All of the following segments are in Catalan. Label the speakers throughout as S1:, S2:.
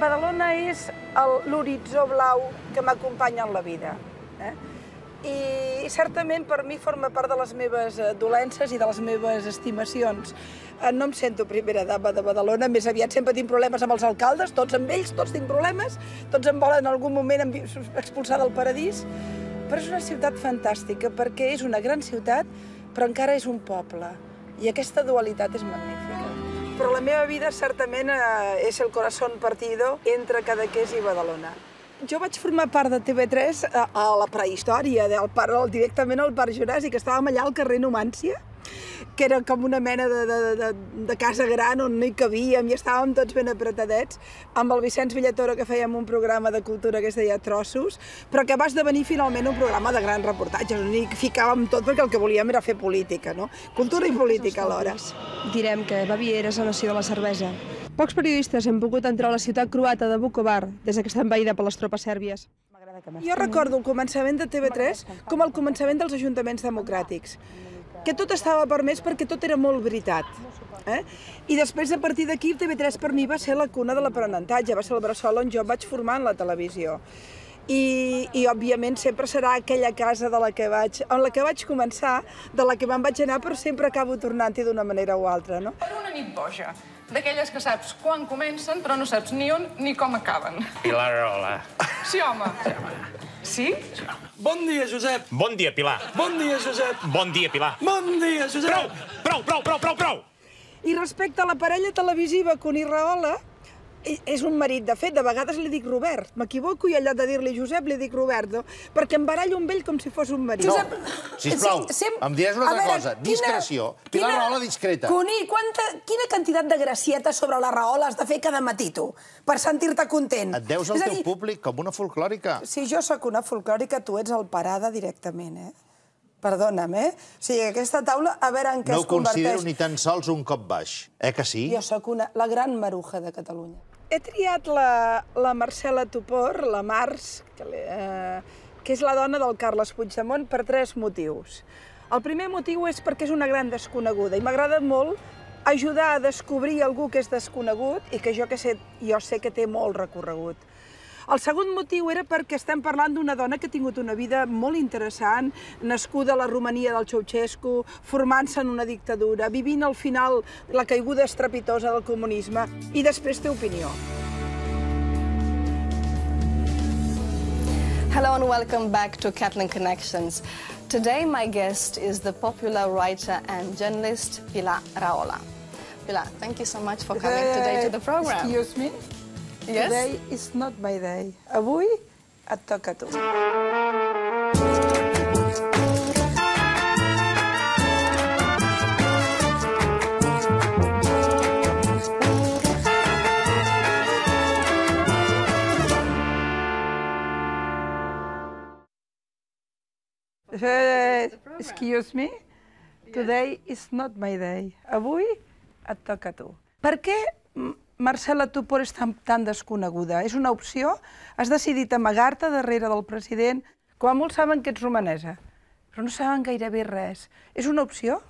S1: Badalona és l'horitzó blau que m'acompanya en la vida. Eh? I certament per mi forma part de les meves eh, dolences i de les meves estimacions. Eh, No em sento primera dama de Badalona, més aviat sempre tinc problemes amb els alcaldes, tots amb ells, tots tinc problemes, tots em volen en algun moment expulsar del paradís, però és una ciutat fantàstica perquè és una gran ciutat, però encara és un poble. I aquesta dualitat és magnífica. Però la meva vida certament eh, és el corazón partido entre Cadaqués i Badalona. Jo vaig formar part de TV3 a, a la prehistòria, del directament al Parc Juràssic. Estàvem allà al carrer Numància, que era com una mena de, de, de, de casa gran on no hi cabíem i estàvem tots ben apretadets, amb el Vicenç Villatoro que fèiem un programa de cultura que es deia Trossos, però que va esdevenir finalment un programa de grans reportatges, on hi ficàvem tot perquè el que volíem era fer política, no? Cultura i política alhora.
S2: Direm que Baviera és la nació de la cervesa. Pocs periodistes hem pogut entrar a la ciutat croata de Vukovar des que està envaïda per les tropes sèrbies.
S1: Jo recordo el començament de TV3 com el començament dels ajuntaments democràtics, que tot estava permès perquè tot era molt veritat. Eh? I després, a partir d'aquí, TV3 per mi va ser la cuna de l'aprenentatge, va ser el bressol on jo em vaig formar en la televisió. I, i òbviament sempre serà aquella casa de la que vaig, on la que vaig començar, de la que me'n vaig anar, però sempre acabo tornant-hi d'una manera o altra. No?
S3: Per una nit boja, d'aquelles que saps quan comencen, però no saps ni on ni com acaben.
S4: Pilar Rahola.
S3: Sí, home. Sí?
S5: Bon dia, Josep.
S4: Bon dia, Pilar.
S5: Bon dia, Josep.
S4: Bon dia, Pilar.
S5: Bon dia, Josep.
S4: Prou, prou, prou, prou, prou, prou!
S1: I respecte a la parella televisiva i- és un marit, de fet, de vegades li dic Robert. M'equivoco i allò de dir-li Josep li dic Roberto, perquè em barallo amb ell com si fos un marit.
S6: Josep, sisplau, em diràs una altra
S7: veure,
S6: cosa.
S7: quina-
S6: Discreció. Pilar
S7: quina-
S6: Rahola discreta.
S7: Cuní, quanta, quina quantitat de gracietes sobre la raola has de fer cada matí, tu, per sentir-te content?
S6: Et deus al teu
S7: dir,
S6: públic com una folclòrica.
S1: Si jo sóc una folclòrica, tu ets el parada directament, eh? Perdona'm, eh? O sigui, aquesta taula, a veure en què
S6: No
S1: es
S6: ho considero
S1: converteix.
S6: ni tan sols un cop baix. Eh que sí?
S1: Jo sóc una, la gran maruja de Catalunya. He triat la, la Marcela Tupor, la Mars, que, eh, que és la dona del Carles Puigdemont, per tres motius. El primer motiu és perquè és una gran desconeguda i m'agrada molt ajudar a descobrir algú que és desconegut i que jo, que sé, jo sé que té molt recorregut. El segon motiu era perquè estem parlant d'una dona que ha tingut una vida molt interessant, nascuda a la Romania del Ceausescu, formant-se en una dictadura, vivint al final la caiguda estrepitosa del comunisme, i després té opinió.
S8: Hello and welcome back to Catlin Connections. Today my guest is the popular writer and journalist Pilar Raola. Pilar, thank you so much for coming today to the program.
S1: Excuse me?
S8: Yes?
S1: Today is not my day. Avui et toca a tu. Eh, excuse me? Today is not my day. Avui et toca a tu. Per què Marcela Tupor és tan, tan desconeguda? És una opció? Has decidit amagar-te darrere del president? Com a molts saben que ets romanesa, però no saben gairebé res. És una opció?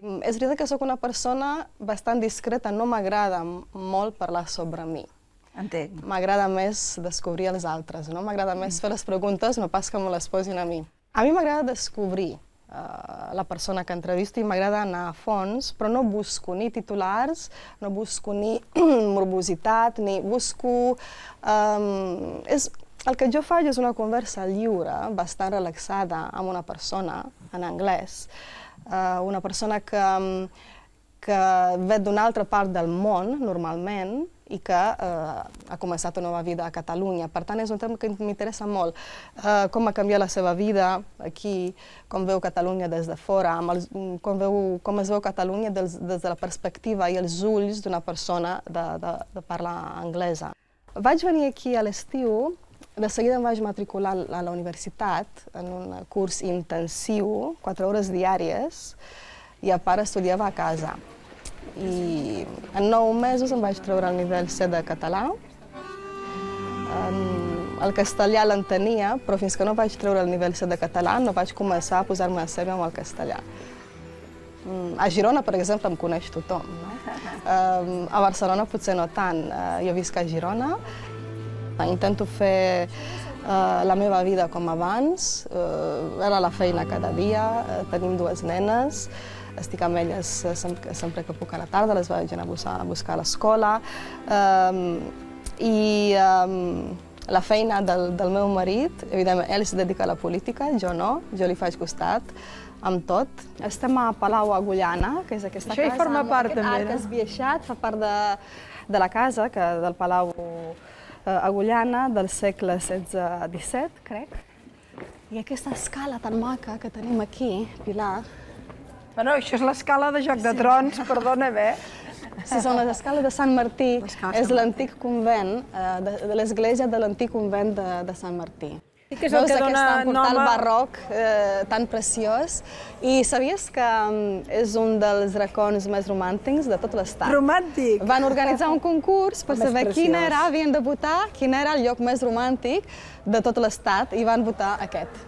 S8: Mm, És veritat que sóc una persona bastant discreta, no m'agrada molt parlar sobre mi.
S1: Entenc.
S8: M'agrada més descobrir els altres, no? M'agrada més fer les preguntes, no pas que me les posin a mi. A mi m'agrada descobrir la persona que entrevisto i m'agrada anar a fons, però no busco ni titulars, no busco ni morbositat, ni busco... Um, és, el que jo faig és una conversa lliure, bastant relaxada, amb una persona, en anglès, uh, una persona que, que ve d'una altra part del món, normalment, i que eh, ha començat una nova vida a Catalunya. Per tant, és un tema que m'interessa molt. Eh, com ha canviat la seva vida aquí, com veu Catalunya des de fora, amb els, com, veu, com es veu Catalunya des, des de la perspectiva i els ulls d'una persona de, de, de parla anglesa. Vaig venir aquí a l'estiu, de seguida em vaig matricular a la universitat en un curs intensiu, quatre hores diàries, i a part estudiava a casa. I en nou mesos em vaig treure el nivell C de català. El castellà l'entenia, però fins que no vaig treure el nivell C de català no vaig començar a posar-me a sèrio amb el castellà. Mm, A Girona, per exemple, em coneix tothom. No? A Barcelona potser no tant. Uh, jo visc a Girona, intento fer uh, la meva vida com abans, uh, anar a la feina cada dia, tenim dues nenes, estic amb elles eh, sempre, sempre que puc a la tarda, les vaig anar a buscar, a buscar a l'escola. Um, I um, la feina del, del meu marit, evidentment, ell es dedica a la política, jo no, jo li faig costat amb tot. Estem a Palau Agullana, que és aquesta
S2: Això hi
S8: casa
S2: forma
S8: amb
S2: part,
S8: aquest
S2: també,
S8: arc
S2: no?
S8: esbiaixat, fa part de, de la casa, que del Palau eh, Agullana, del segle XVI-XVII, crec. I aquesta escala tan maca que tenim aquí, Pilar,
S1: Bueno, això és l'escala de Joc de Trons, perdona'm, eh?
S8: Sí, són les escales de Sant Martí. És l'antic convent, eh, de, de l'església de l'antic convent de, de Sant Martí.
S1: Sí que és el
S8: Veus
S1: que
S8: aquest portal
S1: nom a-
S8: barroc eh, tan preciós. I sabies que mm, és un dels racons més romàntics de tot l'estat?
S1: Romàntic.
S8: Van organitzar un concurs per saber quin
S1: preciós.
S8: era, havien de votar, quin era el lloc més romàntic de tot l'estat i van votar aquest.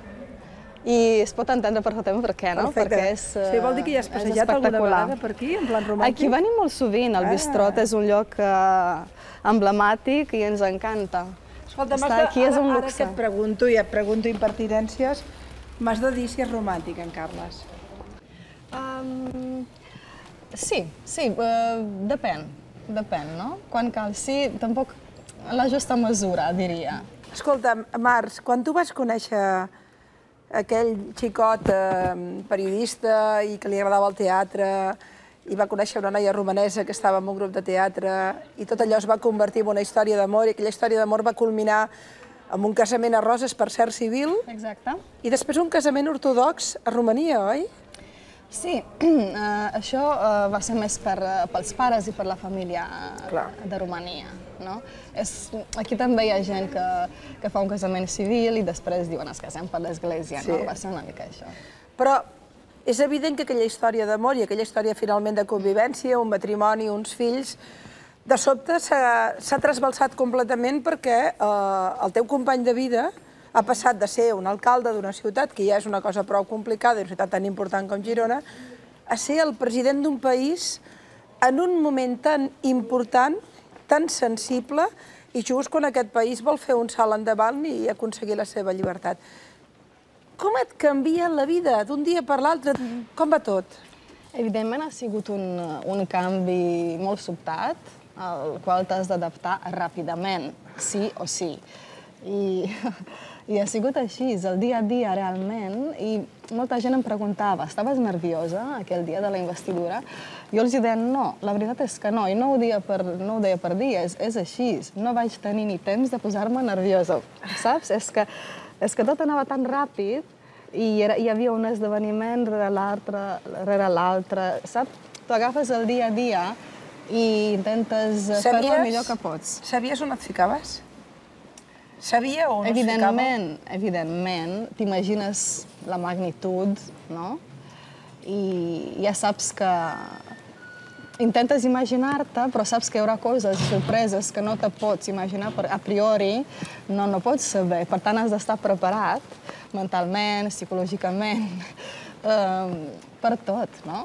S8: I es pot entendre perfectament per què, no?
S1: Perfecte.
S8: Perquè és,
S1: Sí, vol dir que hi has
S8: és
S1: passejat alguna vegada per aquí, en plan romàntic?
S8: Aquí venim molt sovint, el
S1: Ah.
S8: Bistrot és un lloc eh, emblemàtic i ens encanta.
S1: Escolta,
S8: Estar
S1: de-
S8: aquí és un
S1: ara, ara
S8: luxe.
S1: que et pregunto, i et pregunto impertinències, m'has de dir si és romàntic, en Carles.
S8: Um, sí, sí, uh, depèn, depèn, no? Quan cal, sí, tampoc la justa mesura, diria.
S1: Escolta, Març, quan tu vas conèixer aquell xicot eh, periodista i que li agradava el teatre i va conèixer una noia romanesa que estava en un grup de teatre i tot allò es va convertir en una història d'amor i aquella història d'amor va culminar amb un casament a Roses per cert civil
S8: Exacte.
S1: i després un casament ortodox a Romania, oi?
S8: Sí, uh, això uh, va ser més per, uh, pels pares i per la família uh,
S1: Clar.
S8: de Romania. No? És, aquí també hi ha gent que, que fa un casament civil i després diuen es casem per l'església,
S1: Sí.
S8: no? Va ser una mica això.
S1: Però és evident que aquella història d'amor i aquella història finalment de convivència, un matrimoni, uns fills, de sobte s'ha s'ha trasbalsat completament perquè eh, el teu company de vida ha passat de ser un alcalde d'una ciutat, que ja és una cosa prou complicada, una ciutat tan important com Girona, a ser el president d'un país en un moment tan important, tan sensible, i just quan aquest país vol fer un salt endavant i aconseguir la seva llibertat. Com et canvia la vida d'un dia per l'altre? Com va tot?
S8: Evidentment ha sigut un, un canvi molt sobtat, al qual t'has d'adaptar ràpidament, sí o sí. I, I ha sigut així, el dia a dia realment, i molta gent em preguntava, estaves nerviosa aquell dia de la investidura? Jo els deia, no, la veritat és que no, i no ho deia per, no ho deia per dir, és, és així, no vaig tenir ni temps de posar-me nerviosa, saps? És que, és que tot anava tan ràpid i era, hi havia un esdeveniment rere l'altre, rere l'altre, saps? Tu agafes el dia a dia i intentes fer-ho el millor que pots.
S1: Sabies on et ficaves? Sabia on
S8: Evidentment, evidentment, t'imagines la magnitud, no? I ja saps que intentes imaginar-te, però saps que hi haurà coses, sorpreses que no te pots imaginar per, a priori, no, no pots saber. Per tant, has d'estar preparat mentalment, psicològicament, eh, per tot, no?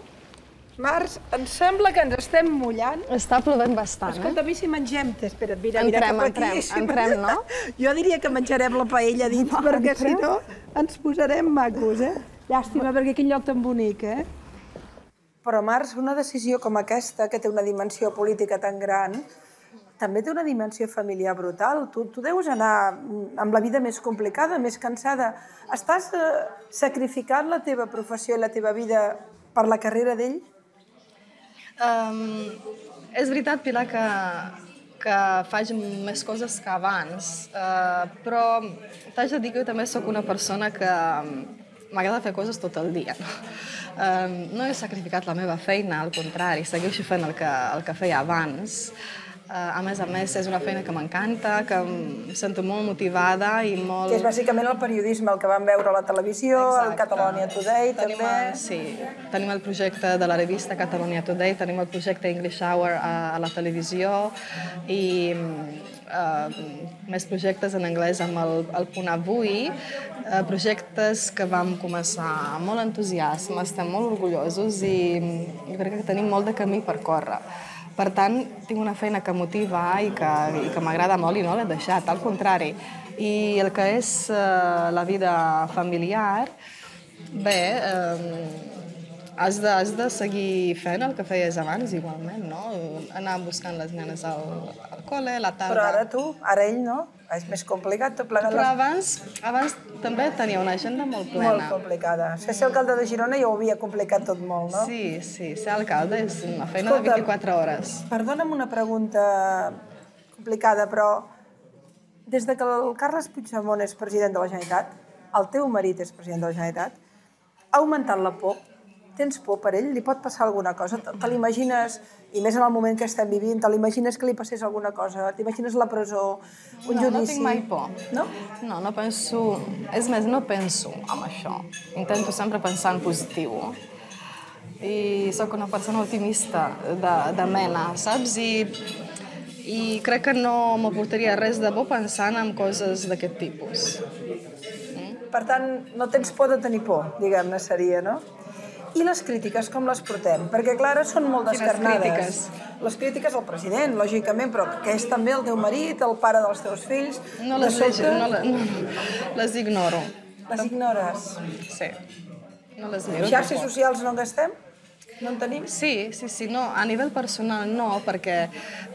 S1: Març, em sembla que ens estem mullant.
S8: Està plovent bastant,
S1: Escolta, a mi si mengem... Espera't, mira,
S8: Entrem,
S1: mira cap aquí.
S8: entrem, entrem, no?
S1: Jo diria que menjarem la paella dins, perquè si no ens posarem macos, eh? Llàstima, perquè quin lloc tan bonic, eh? Però, Març, una decisió com aquesta, que té una dimensió política tan gran, també té una dimensió familiar brutal. Tu, tu deus anar amb la vida més complicada, més cansada. Estàs eh, sacrificant la teva professió i la teva vida per la carrera d'ell?
S8: Um, és veritat, Pilar, que, que faig més coses que abans, uh, però t'haig de dir que jo també sóc una persona que m'agrada fer coses tot el dia. No? Um, no he sacrificat la meva feina, al contrari, segueixo fent el que, el que feia abans. A més a més, és una feina que m'encanta, que em sento molt motivada i molt...
S1: Que és bàsicament el periodisme, el que vam veure a la televisió, el Catalonia Today,
S8: tenim
S1: també.
S8: El, sí, tenim el projecte de la revista Catalonia Today, tenim el projecte English Hour a, a la televisió i uh, més projectes en anglès amb el, el Punt Avui, uh, projectes que vam començar amb molt entusiasme, estem molt orgullosos i jo crec que tenim molt de camí per córrer. Per tant, tinc una feina que motiva i que, i que m'agrada molt i no l'he deixat, al contrari. I el que és uh, la vida familiar, bé, uh, has, de, has de seguir fent el que feies abans, igualment, no? Anar buscant les nenes al, al col·le, la tarda...
S1: Però ara tu, ara ell no, és més complicat tot plegat.
S8: Però abans, abans també tenia una agenda molt plena.
S1: Molt complicada. Ser, ser alcalde de Girona ja ho havia complicat tot molt, no?
S8: Sí, sí, ser alcalde és una feina Escolta, de 24 hores.
S1: Perdona'm una pregunta complicada, però des de que el Carles Puigdemont és president de la Generalitat, el teu marit és president de la Generalitat, ha augmentat la por tens por per ell? Li pot passar alguna cosa? Te, te l'imagines, i més en el moment que estem vivint, te l'imagines que li passés alguna cosa? T'imagines la presó, un
S8: no,
S1: judici?
S8: No tinc mai por.
S1: No?
S8: No, no penso... És més, no penso en això. Intento sempre pensar en positiu. I sóc una persona optimista de, de mena, saps? I, i crec que no m'aportaria res de bo pensant en coses d'aquest tipus.
S1: Mm? Per tant, no tens por de tenir por, diguem-ne, seria, no? I les crítiques, com les portem? Perquè, clar, ara són molt descarnades.
S8: Quines crítiques?
S1: Les crítiques al president, lògicament, però que és també el teu marit, el pare dels teus fills...
S8: No les veig, no, no, les ignoro.
S1: Les ignores?
S8: Sí, no les miro.
S1: Xarxes socials no gastem? No en tenim?
S8: Sí, sí, sí, no. A nivell personal no, perquè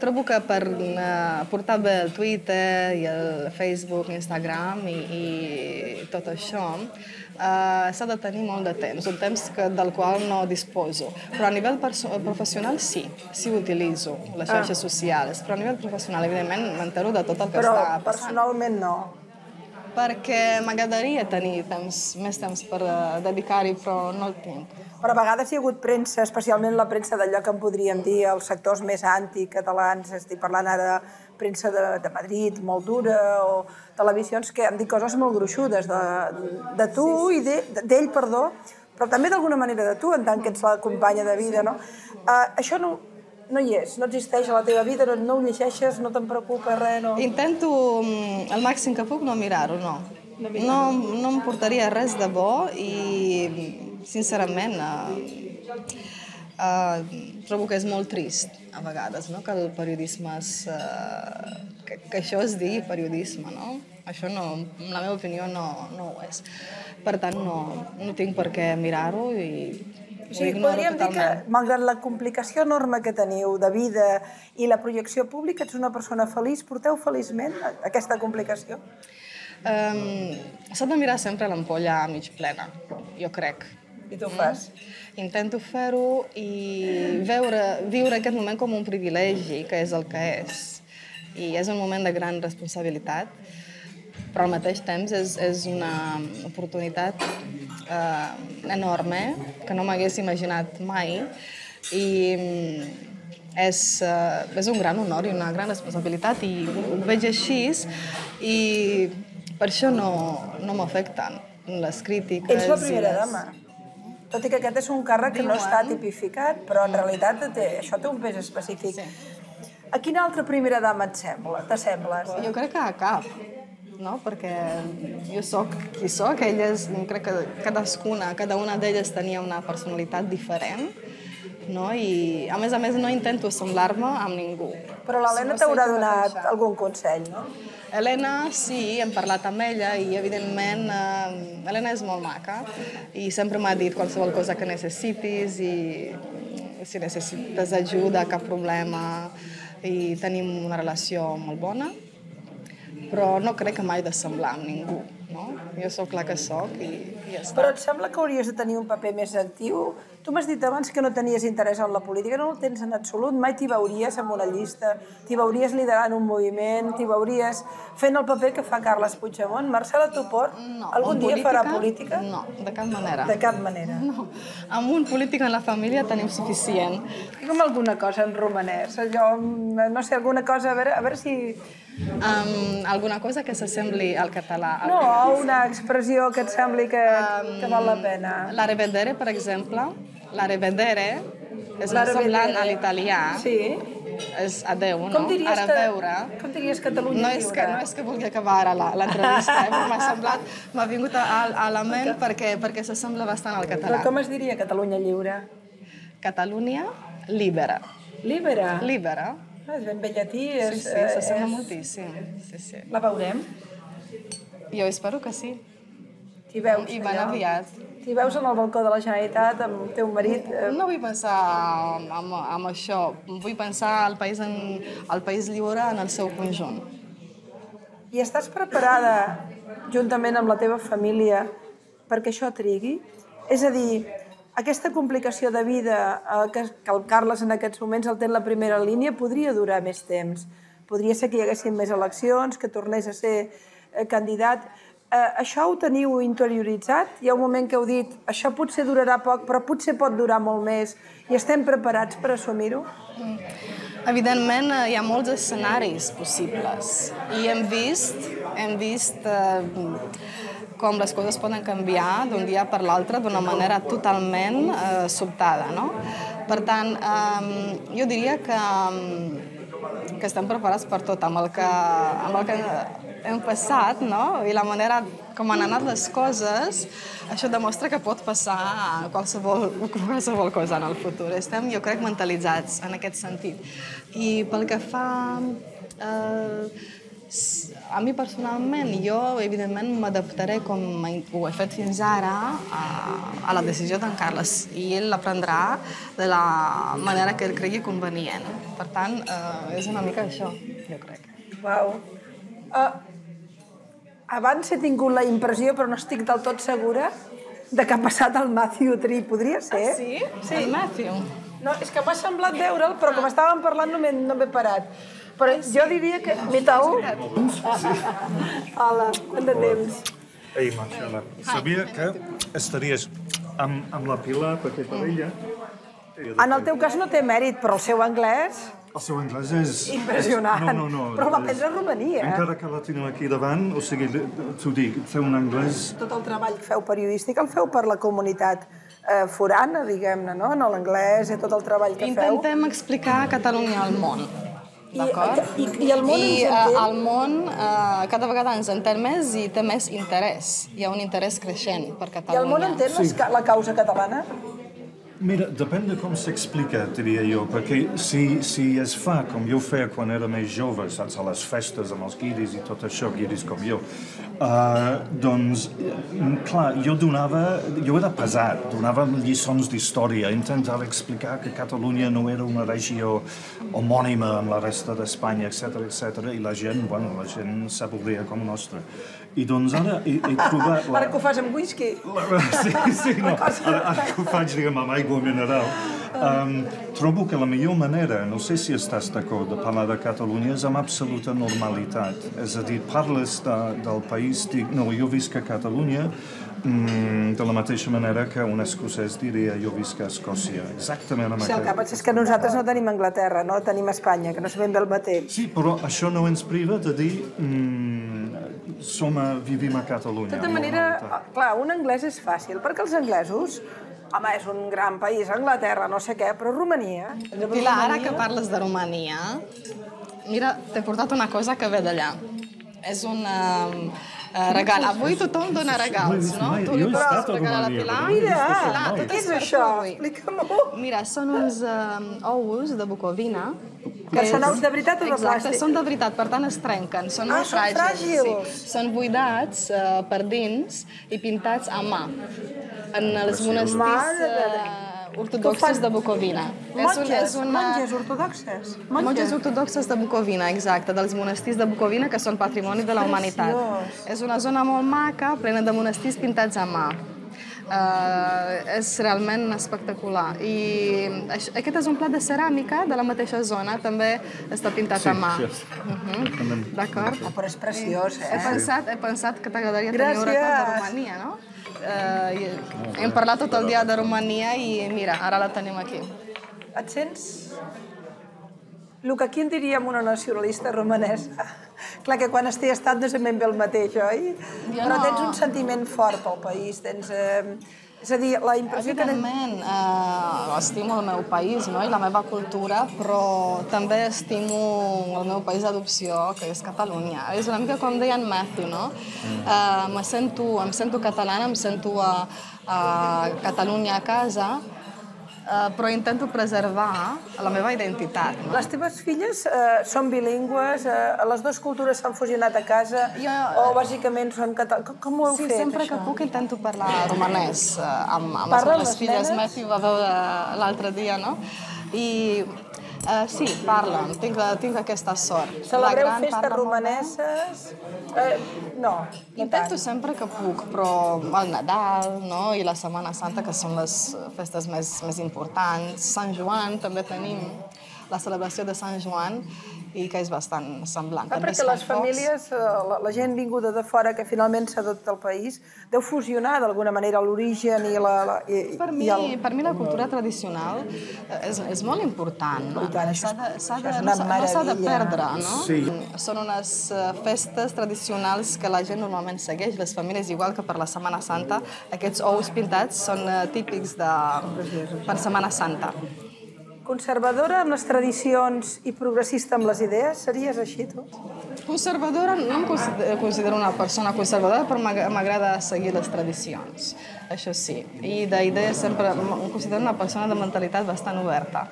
S8: trobo que per uh, portar bé el Twitter i el Facebook, Instagram i, i tot això, uh, s'ha de tenir molt de temps, un temps que, del qual no disposo. Però a nivell professional sí, sí utilitzo les ah. xarxes ah. socials, però a nivell professional, evidentment, m'entero de tot el que
S1: però
S8: està passant.
S1: Però personalment no
S8: perquè m'agradaria tenir temps, més temps per uh, dedicar-hi, però no el tinc.
S1: Però a vegades hi ha hagut premsa, especialment la premsa d'allò que en podríem dir els sectors més anticatalans, estic parlant ara de premsa de, de Madrid, molt dura, o televisions que han dit coses molt gruixudes de, de tu i d'ell, perdó, però també d'alguna manera de tu, en tant que ets la companya de vida, no? Uh, això no, no hi és, no existeix a la teva vida, no, no ho llegeixes, no te'n preocupa res, no?
S8: Intento mm, el màxim que puc no mirar-ho, no. No, no em portaria res de bo i, sincerament, uh, uh, trobo que és molt trist a vegades, no? que el periodisme és... Uh, que, que això es digui periodisme, no? Això no, en la meva opinió no, no ho és. Per tant, no, no tinc per què mirar-ho i
S1: o sigui, podríem totalment. dir que, malgrat la complicació enorme que teniu de vida i la projecció pública, ets una persona feliç, porteu feliçment aquesta complicació?
S8: Um, S'ha de mirar sempre l'ampolla mig plena, jo crec.
S1: I tu ho fas?
S8: Mm? Intento fer-ho i veure, viure aquest moment com un privilegi, que és el que és. I és un moment de gran responsabilitat però al mateix temps és, és una oportunitat eh, enorme que no m'hagués imaginat mai i mm, és, eh, és un gran honor i una gran responsabilitat i ho veig així i per això no, no m'afecten les crítiques.
S1: Ets la primera les... dama. Tot i que aquest és un càrrec que no està tipificat, però en realitat té, això té un pes específic. Sí. A quina altra primera dama et sembla? T'assembles?
S8: Jo crec que a cap no? perquè jo sóc qui sóc, elles, crec que cadascuna, cada una d'elles tenia una personalitat diferent, no? i a més a més no intento semblar-me amb ningú.
S1: Però l'Helena t'haurà donat algun consell, no?
S8: Helena, sí, hem parlat amb ella i, evidentment, eh, Helena és molt maca i sempre m'ha dit qualsevol cosa que necessitis i si necessites ajuda, cap problema i tenim una relació molt bona però no crec que mai de semblar amb ningú, no? Jo sóc la que sóc i, i ja està.
S1: Però et sembla que hauries de tenir un paper més actiu Tu m'has dit abans que no tenies interès en la política, no el tens en absolut, mai t'hi veuries en una llista, t'hi veuries liderant un moviment, t'hi veuries fent el paper que fa Carles Puigdemont. Marcela Tupor,
S8: No,
S1: algun dia
S8: política,
S1: farà política?
S8: No, de cap manera.
S1: De cap manera.
S8: No, amb un polític en la família tenim suficient.
S1: Digue'm alguna cosa en romanès, allò, no sé, alguna cosa, a veure, a veure si...
S8: Um, alguna cosa que s'assembli al català.
S1: No, una expressió que et sembli que, que val la pena.
S8: L'Arevedere, per exemple, l'Arevedere és molt
S1: L'Arevedere.
S8: semblant a l'italià.
S1: Sí.
S8: És adeu, no?
S1: Com diries,
S8: Ara
S1: que,
S8: veure.
S1: com diries Catalunya
S8: No és, que, no és que vulgui acabar ara la- l'entrevista, eh? però m'ha semblat, m'ha vingut a, a la ment perquè, perquè s'assembla bastant al
S1: Però
S8: català.
S1: com es diria Catalunya lliure?
S8: Catalunya, libera.
S1: Libera.
S8: Libera.
S1: Ah, és ben bellatí.
S8: Sí,
S1: És,
S8: sí,
S1: eh,
S8: s'assembla
S1: és-
S8: moltíssim. Sí, sí.
S1: La veurem?
S8: Jo espero que sí.
S1: T'hi veus
S8: I van aviat.
S1: T'hi veus en el balcó de la Generalitat amb el teu marit? eh,
S8: No vull pensar en, en, en això. Vull pensar al país, en, al país lliure en el seu conjunt.
S1: I estàs preparada, juntament amb la teva família, perquè això trigui? És a dir, aquesta complicació de vida eh, que, que el Carles en aquests moments el té en la primera línia podria durar més temps. Podria ser que hi haguessin més eleccions, que tornés a ser eh, candidat. Eh, això ho teniu interioritzat? Hi ha un moment que heu dit això potser durarà poc, però potser pot durar molt més i estem preparats per assumir-ho?
S8: Evidentment, eh, hi ha molts escenaris possibles i hem vist, hem vist eh, com les coses poden canviar d'un dia per l'altre d'una manera totalment eh, sobtada. No? Per tant, eh, jo diria que, mm, que estem preparats per tot, amb el que, amb el que hem passat no? i la manera com han anat les coses, això demostra que pot passar qualsevol, qualsevol cosa en el futur. Estem, jo crec, mentalitzats en aquest sentit. I pel que fa... Eh, a mi personalment, jo evidentment m'adaptaré com ho he fet fins ara a, a la decisió d'en Carles i ell la prendrà de la manera que ell cregui convenient. Per tant, eh, és una mica això, jo crec.
S1: Uau. Uh, abans he tingut la impressió, però no estic del tot segura, de que ha passat el Matthew Tree. Podria ser?
S8: Ah, sí?
S1: Sí.
S8: El Matthew.
S1: No, és que m'ha semblat veure'l, però com estàvem parlant no m'he no parat. Però jo diria que... Mitau? Hola, quant de temps?
S9: Ei, Marcela, sabia que estaries amb, amb la Pilar, perquè per ella...
S1: En el teu cas no té mèrit, però el seu anglès...
S9: El seu anglès és...
S1: Impressionant.
S9: No, no, no.
S1: Però va
S9: és-
S1: prendre a Romania.
S9: Encara que la tenim aquí davant, o sigui, t'ho dic, fer un anglès...
S1: Tot el treball que feu periodístic el feu per la comunitat eh, forana, diguem-ne, no? En l'anglès i tot el treball que feu.
S8: Intentem explicar Catalunya al món. D'acord?
S1: i- i el món
S8: I
S1: ens
S8: eh,
S1: entén?
S8: el món eh, cada vegada ens entén més i té més interès. Hi ha un interès creixent per
S1: I
S8: Catalunya.
S1: el món entén ca- la causa catalana?
S9: Mira, depèn de com s'explica, diria jo, perquè si, si es fa com jo feia quan era més jove, saps, a les festes amb els guiris i tot això, guiris com jo, uh, doncs, eh, clar, jo donava, jo era pesat, donava lliçons d'història, intentava explicar que Catalunya no era una regió homònima amb la resta d'Espanya, etc etc. i la gent, bueno, la gent s'avorria com nostra. I doncs ara he, he trobat... La...
S1: Ara que ho fas amb whisky.
S9: Sí, sí, no. Ara, ara que ho faig, diguem, amb aigua mineral. Um, trobo que la millor manera, no sé si estàs d'acord, de parlar de Catalunya és amb absoluta normalitat. És a dir, parles de, del país, dic, no, jo visc a Catalunya, mm, de la mateixa manera que un escocès diria jo visc a Escòcia. Exactament amb
S1: Sí, el que passa és que nosaltres no tenim Anglaterra, no tenim Espanya, que no sabem bé el mateix.
S9: Sí, però això no ens priva de dir mm, som a, vivim a Catalunya.
S1: De tota manera, clar, un anglès és fàcil, perquè els anglesos, home, és un gran país, Anglaterra, no sé què, però Romania...
S8: Pilar, ara que parles de Romania, mira, t'he portat una cosa que ve d'allà. És un uh, regal. Avui tothom dona regals, no? Tu li
S9: jo he
S8: portes
S9: estat a
S8: regal a la
S1: Mira,
S8: tot
S1: Què
S8: és
S1: és
S8: per
S1: això?
S8: tu avui.
S1: Explica-m'ho.
S8: Mira, són uns uh, ous de Bucovina.
S1: Que són ous de veritat o de
S8: Exacte,
S1: plàstic?
S8: són de veritat, per tant es trenquen, són
S1: Ah,
S8: molt
S1: són
S8: fràgils. Sí. Són buidats uh, per dins i pintats a mà en els monestirs
S1: Mare de Déu.
S8: uh, ortodoxos de Bucovina.
S1: Monges, monges ortodoxes.
S8: Monges ortodoxes de Bucovina, exacte, dels monestirs de Bucovina, que són patrimoni de la humanitat.
S1: Preciós.
S8: És una zona molt maca, plena de monestirs pintats a mà. Uh, és realment espectacular. I això, aquest és un plat de ceràmica de la mateixa zona, també està pintat
S9: Sí,
S8: a mà.
S9: sí.
S8: Uh -huh. D'acord?
S7: Oh, però és preciós,
S8: He
S7: eh?
S8: pensat, he pensat que t'agradaria tenir un record de. Romania, no? Uh, i hem parlat tot el dia de Romania i mira, ara la tenim aquí.
S1: Et sents? El que aquí en diríem una nacionalista romanesa. Clar que quan estigui estat no és ben bé el mateix, oi?
S8: Jo
S1: Però
S8: no.
S1: tens un sentiment fort pel país, tens... Eh, és a dir, la impressió que...
S8: Evidentment, eh, estimo el meu país no? i la meva cultura, però també estimo el meu país d'adopció, que és Catalunya. És una mica com deia en Matthew, no? Eh, me sento, em sento catalana, em sento a, a Catalunya a casa, eh, però intento preservar la meva identitat. No?
S1: Les teves filles eh, són bilingües, eh, les dues cultures s'han fusionat a casa,
S8: Jo-
S1: o bàsicament són català... Com, com ho heu
S8: Sí,
S1: fet,
S8: sempre
S1: això?
S8: que puc intento parlar romanès eh, amb, amb les
S1: les
S8: filles.
S1: nenes?
S8: Matthew va veure l'altre dia, no? I eh, sí, parlen, tinc, tinc aquesta sort.
S1: Celebreu festes
S8: parla
S1: romaneses? Eh, no,
S8: Intento sempre que puc, però el Nadal no? i la Setmana Santa, que són les festes més, més importants. Sant Joan també tenim la celebració de Sant Joan i que és bastant semblant.
S1: Ah,
S8: També
S1: perquè les famílies, eh, la, la gent vinguda de fora que finalment s'ha adoptat al país, deu fusionar d'alguna manera l'origen i, la, la, i,
S8: Per mi,
S1: i el...
S8: per mi la cultura tradicional és, és molt important. No?
S1: I tant, això
S8: S'ha
S1: és-
S8: de, de,
S1: és
S8: no, no de perdre, no?
S9: Sí.
S8: Són unes eh, festes tradicionals que la gent normalment segueix, les famílies, igual que per la Setmana Santa. Aquests ous pintats són eh, típics de, per Setmana Santa.
S1: Conservadora amb les tradicions i progressista amb les idees? Series així, tu?
S8: Conservadora, no em consider- considero una persona conservadora, però m'ag- m'agrada seguir les tradicions, això sí. I d'idees sempre em considero una persona de mentalitat bastant oberta.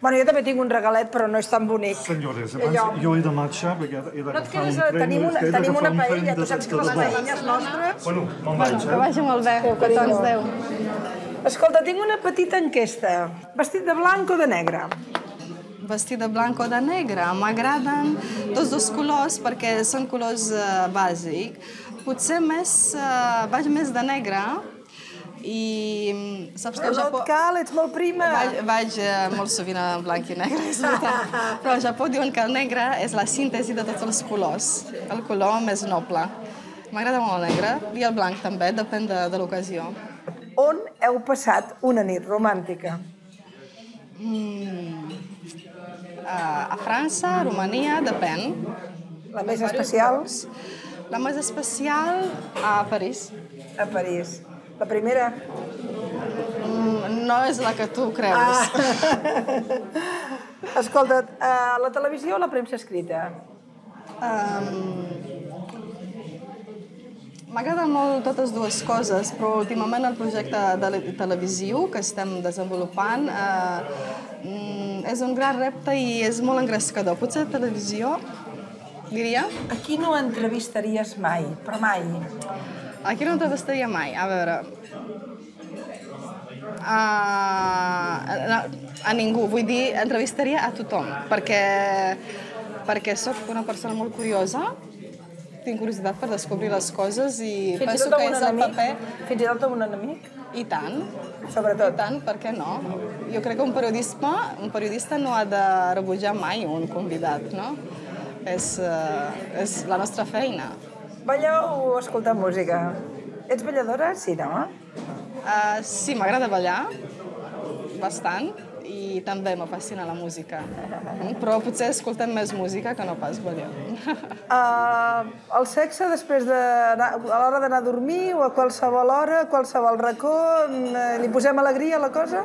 S1: Bueno, jo també tinc un regalet, però no és tan bonic.
S9: Senyores, abans
S1: Allò.
S9: jo he de marxar perquè he
S1: No
S9: d'agafar
S1: quedes...
S9: un tren.
S1: Tenim una, tenim una paella, tu saps que les paelles nostres...
S9: Bueno, me'n vaig,
S8: Que
S9: eh?
S8: vagi molt bé,
S1: Adéu,
S8: petons
S1: carinyo. Escolta, tinc una petita enquesta. Vestit de blanc o de negre?
S8: Vestit de blanc o de negre. M'agraden tots dos colors perquè són colors uh, bàsic. Potser més, uh, vaig més de negre i mm, saps que al
S1: No
S8: Japó...
S1: et cal, ets molt prima.
S8: Vaig, vaig uh, molt sovint en blanc i negre, és veritat. Però al Japó diuen que el negre és la síntesi de tots els colors, el color més noble. M'agrada molt el negre i el blanc també, depèn de, de l'ocasió.
S1: On heu passat una nit romàntica?
S8: Uh, a França, a Romania, depèn.
S1: La més especial?
S8: La més especial a París.
S1: A París. La primera?
S8: Mm, No és la que tu creus.
S1: Ah. Escolta't, a la televisió o la premsa escrita?
S8: Um, M'agraden molt totes dues coses, però últimament el projecte de le- televisiu que estem desenvolupant eh, mm, és un gran repte i és molt engrescador. Potser televisió, diria.
S1: A qui no entrevistaries mai? Però mai.
S8: Aquí no entrevistaria mai. A veure... A, a, a ningú, vull dir, entrevistaria a tothom, perquè, perquè sóc una persona molt curiosa, tinc curiositat per descobrir les coses i
S1: Fins
S8: penso que és el
S1: enemic?
S8: paper...
S1: Fins i tot amb un enemic?
S8: I tant.
S1: Sobretot.
S8: I tant, per què no? Jo crec que un periodista, un periodista no ha de rebutjar mai un convidat, no? És, uh, és la nostra feina.
S1: Ballar o escoltar música? Ets balladora? Sí, no?
S8: Uh, sí, m'agrada ballar, bastant, i també m'apassiona la música. Però potser escoltem més música que no pas ballar.
S1: Uh, el sexe després de a l'hora d'anar a dormir o a qualsevol hora, a qualsevol racó, mm, li posem alegria a la cosa?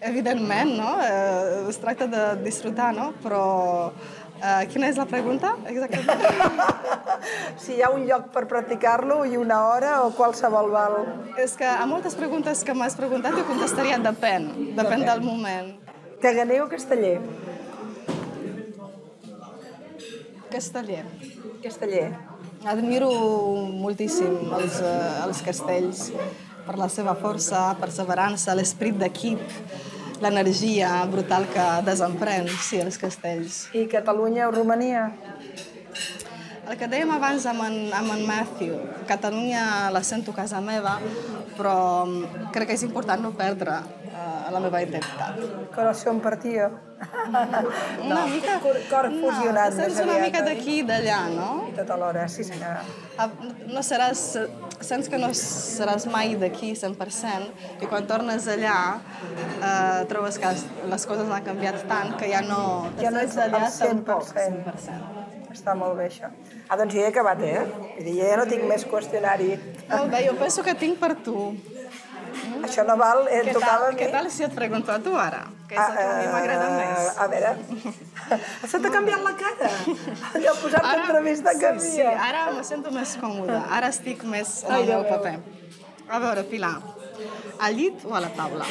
S8: Evidentment, no? Eh, es tracta de disfrutar, no? Però eh, quina és la pregunta, exactament?
S1: Si hi ha un lloc per practicar-lo i una hora o qualsevol val.
S8: és que a moltes preguntes que m'has preguntat jo contestaria depèn, depèn del moment.
S1: Caganer o casteller?
S8: Casteller.
S1: Casteller.
S8: Admiro moltíssim els, eh, els castells per la seva força, perseverança, l'esperit d'equip, l'energia brutal que desemprèn, sí, els castells.
S1: I Catalunya o Romania?
S8: El que dèiem abans amb en, amb en Matthew, Catalunya la sento casa meva, però mm, crec que és important no perdre uh, la meva identitat.
S1: Corazón partido.
S8: Una mica...
S1: Cor, cor fusionat.
S8: No, sents una mica
S1: oi?
S8: d'aquí i d'allà, no?
S1: I tot alhora, sí senyora.
S8: Ah, No seràs... Sents que no seràs mai d'aquí 100% i quan tornes allà eh, trobes que les coses han canviat tant que ja no...
S1: Ja no ets al
S8: d'allà tampoc
S1: 100%.
S8: 100%.
S1: Està molt bé, això. Ah, doncs jo ja he acabat, eh? Vull dir, ja no tinc més qüestionari.
S8: Molt bé, jo penso que tinc per tu.
S1: Això no val, eh,
S8: Què
S1: tocava
S8: tal,
S1: a mi.
S8: què tal si et pregunto a tu ara? Que és el que a mi m'agrada
S1: Eh,
S8: més.
S1: A veure, se t'ha canviat la cara. Allò posar-te entrevista
S8: sí,
S1: canvia.
S8: sí, ara me sento més còmoda. Ara estic més en el meu. paper. A veure, Pilar, al llit o a la taula?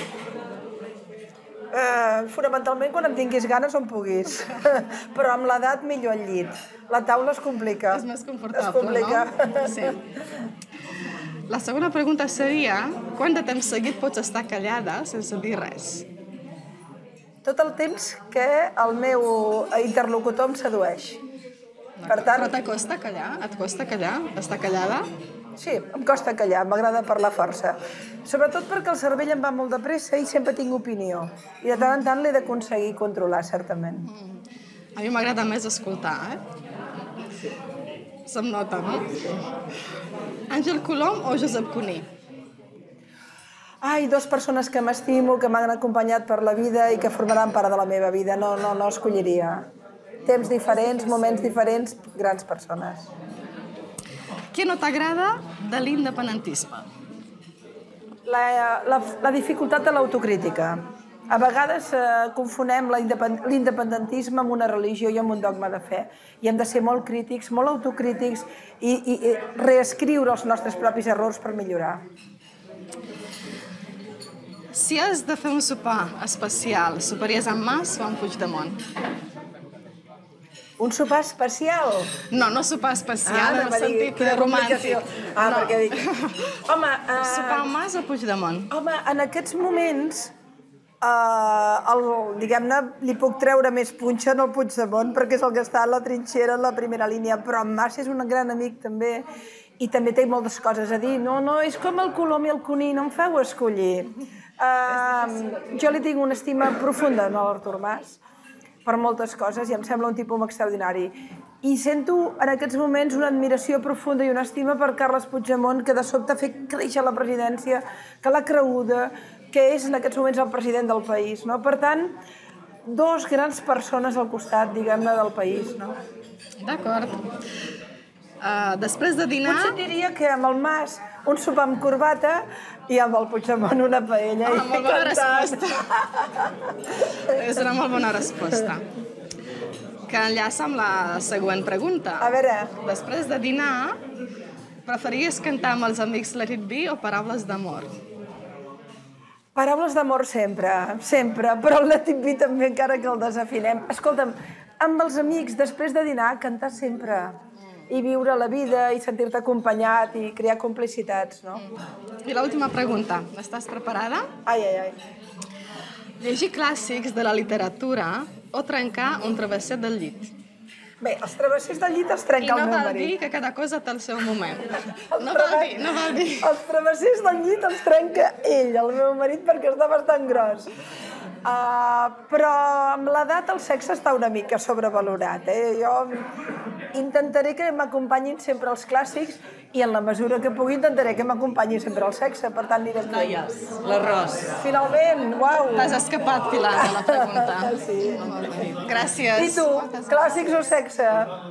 S1: Eh, fonamentalment quan en tinguis ganes on puguis. Però amb l'edat millor al llit. La taula es complica.
S8: És més confortable,
S1: es complica.
S8: no? Sí. La segona pregunta seria, quant de temps seguit pots estar callada sense dir res?
S1: Tot el temps que el meu interlocutor em sedueix. Per tant,
S8: Però t'acosta callar? Et costa callar? Estar callada?
S1: Sí, em costa callar, m'agrada parlar força. Sobretot perquè el cervell em va molt de pressa i sempre tinc opinió. I de tant en tant l'he d'aconseguir controlar, certament.
S8: A mi m'agrada més escoltar, eh? Se'm nota, no? Àngel Colom o Josep Cuní?
S1: Ai, dues persones que m'estimo, que m'han acompanyat per la vida i que formaran part de la meva vida. No, no, no escolliria. Temps diferents, moments diferents, grans persones.
S8: Què no t'agrada de l'independentisme?
S1: La, la, la dificultat de l'autocrítica. A vegades eh, confonem l'independentisme amb una religió i amb un dogma de fe. I hem de ser molt crítics, molt autocrítics i, i, i reescriure els nostres propis errors per millorar.
S8: Si has de fer un sopar especial, soparies amb Mas o amb Puigdemont?
S1: Un sopar especial?
S8: No, no sopar especial,
S1: Ah,
S8: en el
S1: dir,
S8: sentit
S1: quina
S8: romàntic.
S1: Ah,
S8: no.
S1: perquè dic... Home, eh,
S8: Sopar amb Mas o Puigdemont?
S1: Home, en aquests moments, eh, el, diguem-ne, li puc treure més punxa en el Puigdemont perquè és el que està a la trinxera, en la primera línia, però en Mas és un gran amic també i també té moltes coses a dir. No, no, és com el Colom i el Cuní, no em feu escollir. Uh, jo li tinc una estima profunda a l'Artur Mas per moltes coses i em sembla un tipus extraordinari. I sento en aquests moments una admiració profunda i una estima per Carles Puigdemont, que de sobte ha fet créixer la presidència, que l'ha creguda, que és en aquests moments el president del país. No? Per tant, dos grans persones al costat, diguem-ne, del país. No?
S8: D'acord. Uh, després de dinar...
S1: Potser diria que amb el Mas un sopar amb corbata i amb el Puigdemont una paella.
S8: Ah, molt bona
S1: cantant.
S8: resposta. És una molt bona resposta. Que enllaça amb la següent pregunta.
S1: A veure,
S8: Després de dinar, preferiries cantar amb els amics Let It Be o Paraules d'amor?
S1: Paraules d'amor sempre, sempre, però el Let It Be també encara que el desafinem. Escolta'm, amb els amics, després de dinar, cantar sempre. I viure la vida, i sentir-te acompanyat, i crear complicitats, no?
S8: I l'última pregunta. Estàs preparada?
S1: Ai, ai, ai.
S8: Llegir clàssics de la literatura o trencar un travesset del llit?
S1: Bé, els travessers del llit els
S8: I
S1: trenca
S8: no
S1: el meu
S8: val dir
S1: marit.
S8: que cada cosa té el seu moment. No val dir, no val dir.
S1: Els travessers del llit els trenca ell, el meu marit, perquè està bastant gros. Uh, però amb l'edat el sexe està una mica sobrevalorat. Eh? Jo intentaré que m'acompanyin sempre els clàssics i en la mesura que pugui intentaré que m'acompanyi sempre el sexe, per tant anirem fent.
S8: Noies, l'arròs.
S1: Finalment, uau!
S8: T'has escapat, Pilar, de la pregunta.
S1: Sí.
S8: Gràcies.
S1: I tu, clàssics o sexe?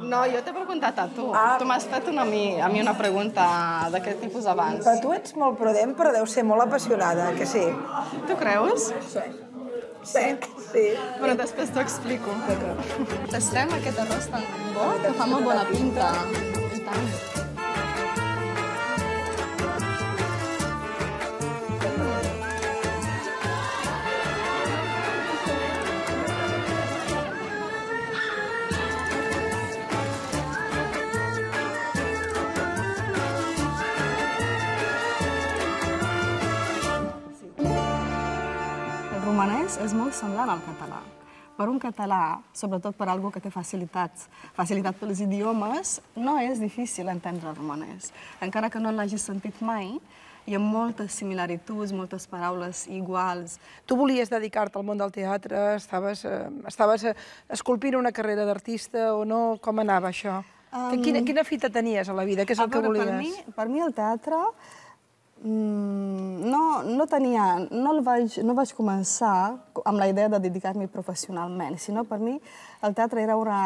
S8: No, jo t'he preguntat a tu.
S1: Ah.
S8: Tu m'has fet una, a, mi, a mi una pregunta d'aquest tipus abans.
S1: Però tu ets molt prudent, però deu ser molt apassionada, que sí?
S8: Tu creus?
S1: Sí. Sí.
S8: Però després t'ho explico. Tastem aquest arròs tan bo que fa molt bona pinta. I tant. Semblant al català, per un català, sobretot per algú que té facilitats, facilitat pels idiomes, no és difícil entendre el romanès. Encara que no l'hagis sentit mai, hi ha moltes similaritats, moltes paraules iguals.
S1: Tu volies dedicar-te al món del teatre? Estaves, eh, estaves eh, esculpint una carrera d'artista o no? Com anava això? Um, quina, quina fita tenies a la vida? Què és el que volies?
S8: Per mi, per mi el teatre no, no tenia, no, el vaig, no vaig començar amb la idea de dedicar-m'hi professionalment, sinó per mi el teatre era una,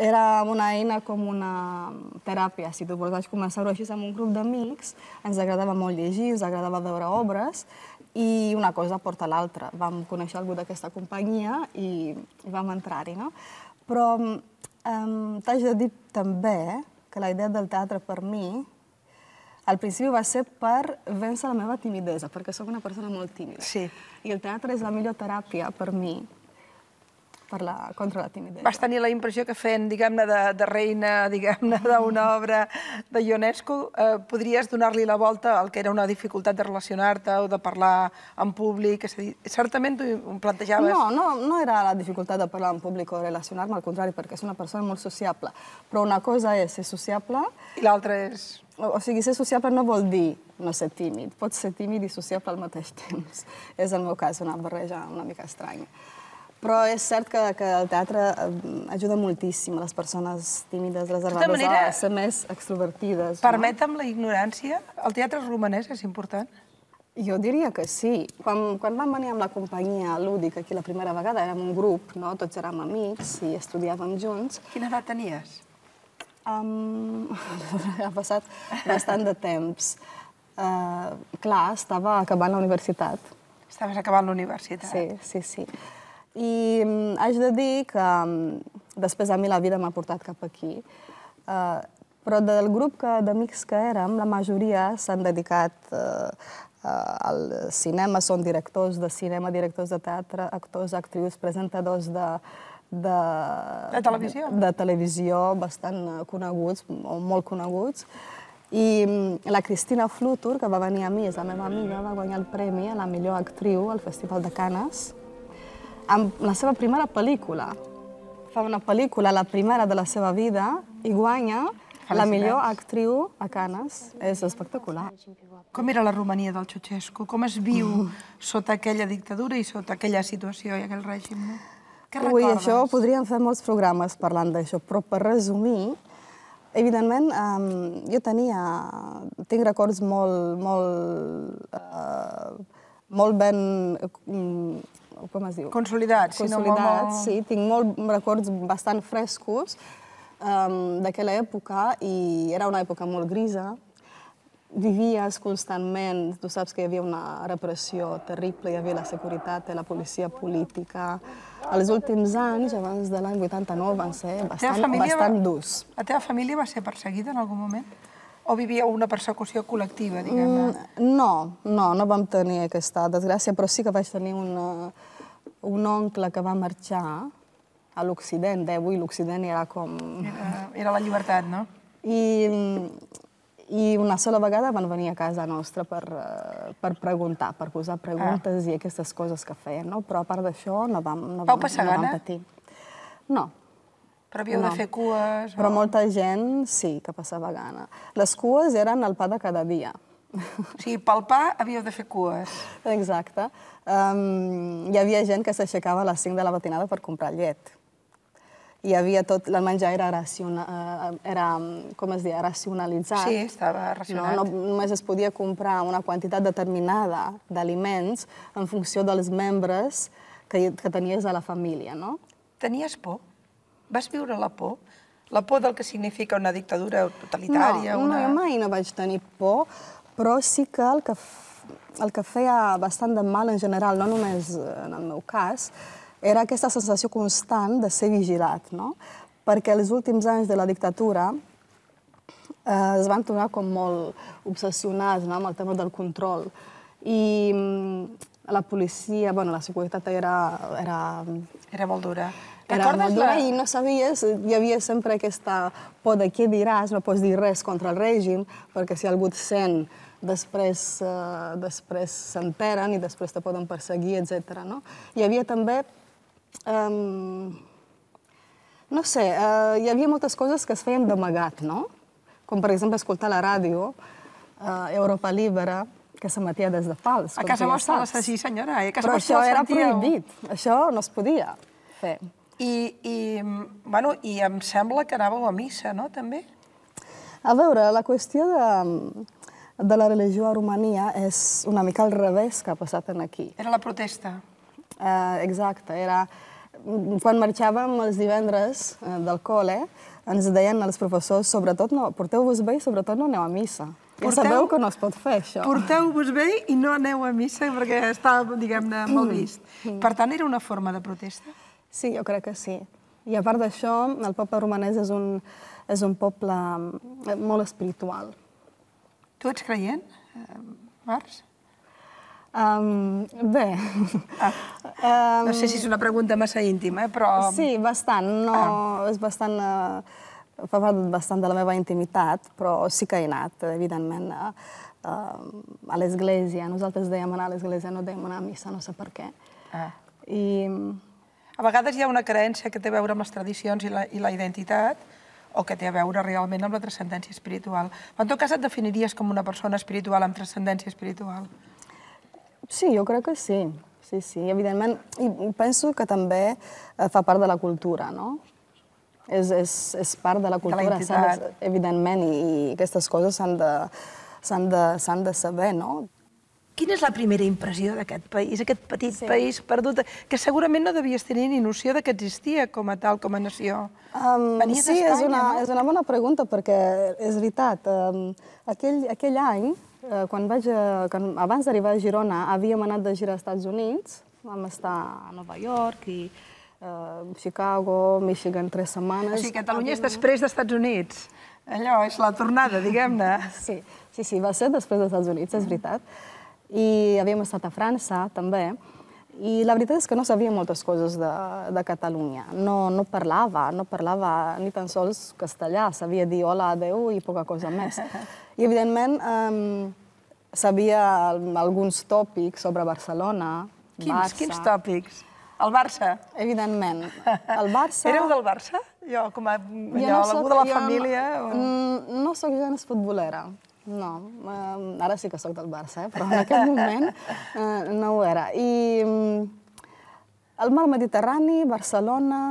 S8: era una eina com una teràpia, si tu vols. Vaig començar-ho així amb un grup d'amics, ens agradava molt llegir, ens agradava veure obres, i una cosa porta l'altra. Vam conèixer algú d'aquesta companyia i vam entrar-hi, no? Però um, t'haig de dir també que la idea del teatre per mi al principi va ser per vèncer la meva timidesa, perquè sóc una persona molt tímida.
S1: Sí.
S8: I el teatre és la millor teràpia per mi per la, contra la timidesa.
S1: Vas tenir la impressió que fent, diguem-ne, de, de reina, diguem-ne, d'una obra de Ionesco, eh, podries donar-li la volta al que era una dificultat de relacionar-te o de parlar en públic? És a dir, certament tu ho plantejaves...
S8: No, no, no era la dificultat de parlar en públic o relacionar-me, al contrari, perquè és una persona molt sociable. Però una cosa és ser sociable...
S1: I l'altra és...
S8: O, o sigui, ser sociable no vol dir no ser tímid. Pots ser tímid i sociable al mateix temps. És el meu cas, una barreja una mica estranya. Però és cert que, que el teatre ajuda moltíssim a les persones tímides, reservades, manera, a ser més extrovertides.
S1: Permetem no? la ignorància? El teatre romanès és important?
S8: Jo diria que sí. Quan, quan vam venir amb la companyia lúdica aquí la primera vegada, érem un grup, no? tots érem amics i estudiàvem junts.
S1: Quina edat tenies?
S8: Um, ha passat bastant de temps. Uh, clar, estava acabant la universitat.
S1: Estaves acabant la universitat?
S8: Sí, sí, sí. I haig de dir que um, després a mi la vida m'ha portat cap aquí. Uh, però del grup d'amics que érem, la majoria s'han dedicat uh, al cinema, són directors de cinema, directors de teatre, actors, actrius, presentadors de, de,
S1: de televisió,
S8: de televisió bastant coneguts, o molt coneguts. I la Cristina Flutur, que va venir a mi, és la meva amiga, va guanyar el premi a la millor actriu al Festival de Canes amb la seva primera pel·lícula. Fa una pel·lícula, la primera de la seva vida, i guanya la millor actriu a Canes. És espectacular.
S1: Com era la Romania del Ceausescu? Com es viu sota aquella dictadura i sota aquella situació i aquell règim? Què recordes?
S8: Ui, això podríem fer molts programes parlant d'això, però per resumir, evidentment, um, jo tenia... Tinc records molt, molt, uh, molt ben um, com es diu?
S1: Consolidats.
S8: Consolidats, sí. Tinc molt records bastant frescos um, d'aquella època i era una època molt grisa. Vivies constantment, tu saps que hi havia una repressió terrible, hi havia la seguretat, la policia política. Els últims anys, abans de l'any 89, van ser bastant, bastant
S1: va...
S8: durs.
S1: La teva família va ser perseguida en algun moment? O vivia una persecució col·lectiva, diguem-ne?
S8: Mm, no, no, no vam tenir aquesta desgràcia, però sí que vaig tenir una, un oncle que va marxar a l'Occident, eh? avui l'Occident era com...
S1: Era, era la llibertat, no?
S8: I, I una sola vegada van venir a casa nostra per, eh, per preguntar, per posar preguntes ah. i aquestes coses que feien, no? Però a part d'això no vam, no
S1: Vau passar
S8: no
S1: gana?
S8: vam patir. No.
S1: Però havíeu no. de fer cues?
S8: Però o... molta gent sí que passava gana. Les cues eren el pa de cada dia.
S1: O sigui, pel pa havíeu de fer cues.
S8: Exacte. Um, hi havia gent que s'aixecava a les 5 de la matinada per comprar llet. Hi havia tot, el menjar era, raciona, uh, era com es diu, racionalitzat.
S1: Sí, estava racionat.
S8: No, no, només es podia comprar una quantitat determinada d'aliments en funció dels membres que, que tenies a la família, no?
S1: Tenies por? Vas viure la por? La por del que significa una dictadura totalitària?
S8: No,
S1: una...
S8: no, mai no vaig tenir por, però sí que el que, el que feia bastant de mal en general, no només en el meu cas, era aquesta sensació constant de ser vigilat, no? Perquè els últims anys de la dictadura eh, es van tornar com molt obsessionats no? amb el tema del control. I mm, la policia, bueno, la seguretat era... Era,
S1: era molt dura.
S8: Era molt dura la... i no sabies, hi havia sempre aquesta por de què diràs, no pots dir res contra el règim, perquè si algú et sent després uh, després s'enteren i després te poden perseguir, etc. No? Hi havia també Um, no sé, uh, hi havia moltes coses que es feien d'amagat, no? Com, per exemple, escoltar la ràdio, uh, Europa Libre, que s'emetia des de fals.
S1: A casa
S8: tu ja
S1: vostra,
S8: saps.
S1: la- sí, senyora, eh? A casa
S8: Però
S1: vostra
S8: això era
S1: sentíeu.
S8: prohibit, això no es podia fer.
S1: I, i, bueno, I em sembla que anàveu a missa, no, també?
S8: A veure, la qüestió de, de la religió a Romania és una mica al revés que ha passat en aquí.
S1: Era la protesta.
S8: Uh, exacte, era... Quan marxàvem els divendres uh, del col·le, ens deien els professors, sobretot no, porteu-vos bé i sobretot no aneu a missa. Ja
S1: Porteu-
S8: sabeu que no es pot fer, això.
S1: Porteu-vos bé i no aneu a missa perquè està, diguem-ne, mal vist. Per tant, era una forma de protesta.
S8: Sí, jo crec que sí. I a part d'això, el poble romanès és un, és un poble mm, molt espiritual.
S1: Tu ets creient, Març?
S8: Um, bé,
S1: Ah. No sé si és una pregunta massa íntima, eh, però...
S8: sí, bastant. No, és bastant... Uh, fa part bastant de la meva intimitat, però sí que he anat, evidentment, a, a l'església. Nosaltres dèiem anar a l'església, no dèiem anar a missa, no sé per què.
S1: Ah.
S8: I
S1: A vegades hi ha una creença que té a veure amb les tradicions i la, i la identitat, o que té a veure realment amb la transcendència espiritual. En tot cas, et definiries com una persona espiritual amb transcendència espiritual?
S8: Sí, jo crec que sí. Sí, sí, evidentment. I penso que també eh, fa part de la cultura, no? És, és, és part de la cultura, de, evidentment, i, i aquestes coses s'han de, de, de saber, no?
S1: Quina és la primera impressió d'aquest país, aquest petit sí. país perdut, que segurament no devies tenir ni noció de que existia com a tal, com a nació?
S8: Um,
S1: Venies
S8: sí, és una,
S1: no?
S8: és una bona pregunta, perquè és veritat. Um, aquell, aquell any, eh, quan vaig, a- quan, abans d'arribar a Girona, havíem anat de gira als Estats Units, vam estar a Nova York i uh, Chicago, Michigan, tres setmanes.
S1: O sigui, Catalunya és després d'Estats Units. Allò, és la tornada, diguem-ne.
S8: Sí, sí, sí, va ser després dels Estats Units, és veritat. I havíem estat a França, també. I la veritat és que no sabia moltes coses de, de Catalunya. No, no parlava, no parlava ni tan sols castellà. Sabia dir hola, adeu i poca cosa més. I, evidentment, um, sabia alguns tòpics sobre Barcelona,
S1: Quins,
S8: Barça...
S1: quins tòpics? El Barça.
S8: Evidentment. El Barça...
S1: Éreu del Barça? Jo, com a
S8: Jo soc-
S1: algú de la
S8: jo
S1: família?
S8: No,
S1: o...
S8: mm, no sóc gens futbolera. No, um, ara sí que sóc del Barça, eh? però en aquell moment uh, no ho era. I el mar Mediterrani, Barcelona,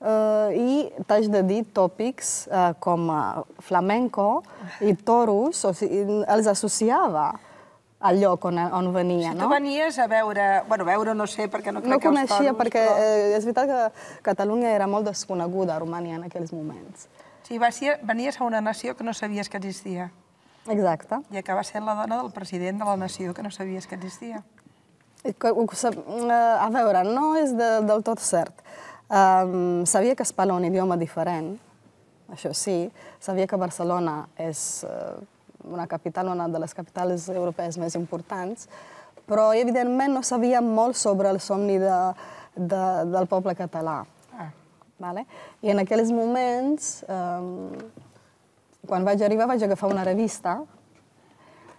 S8: uh, i t'haig de dir tòpics uh, com uh, flamenco i toros, o sigui, els associava al lloc on, on venia,
S1: Si
S8: no?
S1: tu venies a veure... Bueno, veure no sé, perquè no crec
S8: No
S1: que els
S8: coneixia,
S1: toros,
S8: perquè
S1: Però...
S8: eh, és veritat que Catalunya era molt desconeguda a Romania en aquells moments.
S1: Sí, venies a una nació que no sabies que existia.
S8: Exacte.
S1: I acabes sent la dona del president de la nació que no sabies que existia.
S8: Eh, A veure, no és de, del tot cert. Um, sabia que es parla un idioma diferent, això sí. Sabia que Barcelona és uh, una capital, una de les capitals europees més importants, però evidentment no sabia molt sobre el somni de, de, del poble català.
S1: Ah.
S8: Vale? I en aquells moments, um, quan vaig arribar, vaig agafar una revista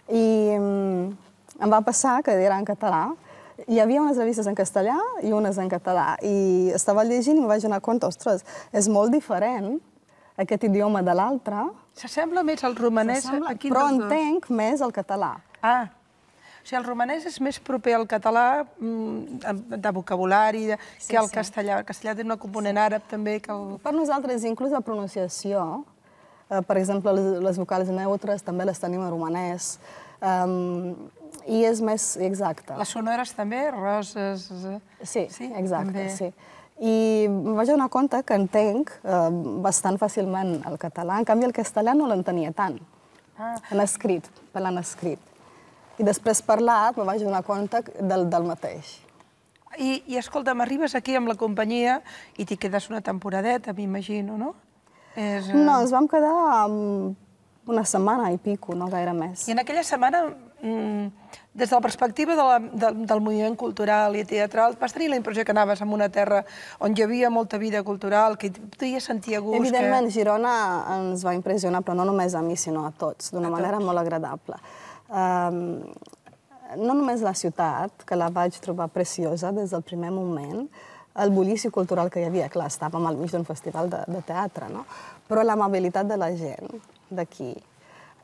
S8: i um, em va passar que era en català. Hi havia unes revistes en castellà i unes en català. I estava llegint i em vaig donar compte, ostres, és molt diferent aquest idioma de l'altre,
S1: S'assembla més al romanès a quin
S8: però
S1: dos?
S8: entenc més el català.
S1: Ah, o sigui, el romanès és més proper al català mm, de vocabulari de,
S8: Sí,
S1: que al
S8: sí.
S1: castellà. El castellà té una component àrab també que el...
S8: Per nosaltres, inclús la pronunciació, per exemple, les, les vocals neutres també les tenim en romanès, um, i és més exacte.
S1: Les sonores també, roses... eh,
S8: Sí,
S1: sí
S8: exacte,
S1: també.
S8: sí. I em vaig donar compte que entenc eh, bastant fàcilment el català, en canvi el castellà no l'entenia tant,
S1: Ah.
S8: en escrit, parlant escrit. I després parlat me vaig donar compte del, del mateix.
S1: I, I escolta'm, arribes aquí amb la companyia i t'hi quedes una temporadeta, m'imagino, no? És, eh,
S8: No, ens vam quedar una setmana i pico, no gaire més.
S1: I en aquella setmana, mm, des de la perspectiva de la, de, del moviment cultural i teatral, vas tenir la impressió que anaves en una terra on hi havia molta vida cultural, que hi podies sentir a gust...
S8: Evidentment,
S1: que...
S8: Girona ens va impressionar, però no només a mi, sinó a tots, d'una
S1: A
S8: manera
S1: tots.
S8: molt agradable. Um, no només la ciutat, que la vaig trobar preciosa des del primer moment, el bullici cultural que hi havia. Clar, estàvem al mig d'un festival de, de teatre, no? Però l'amabilitat de la gent d'aquí,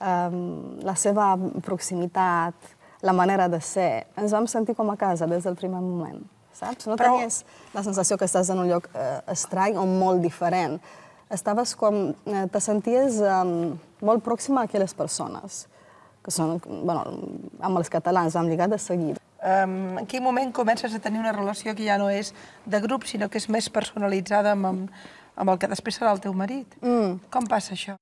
S8: um, la seva proximitat, la manera de ser, ens vam sentir com a casa des del primer moment, saps? No
S7: Però-
S8: tenies la sensació que estàs en un lloc eh, estrany o molt diferent. Estaves com... Eh, te senties um, molt pròxima a aquelles persones, que són, bueno, amb els catalans, vam lligar de seguida.
S1: Um, en quin moment comences a tenir una relació que ja no és de grup, sinó que és més personalitzada amb, amb, amb el que després serà el teu marit?
S8: Mm.
S1: Com passa això?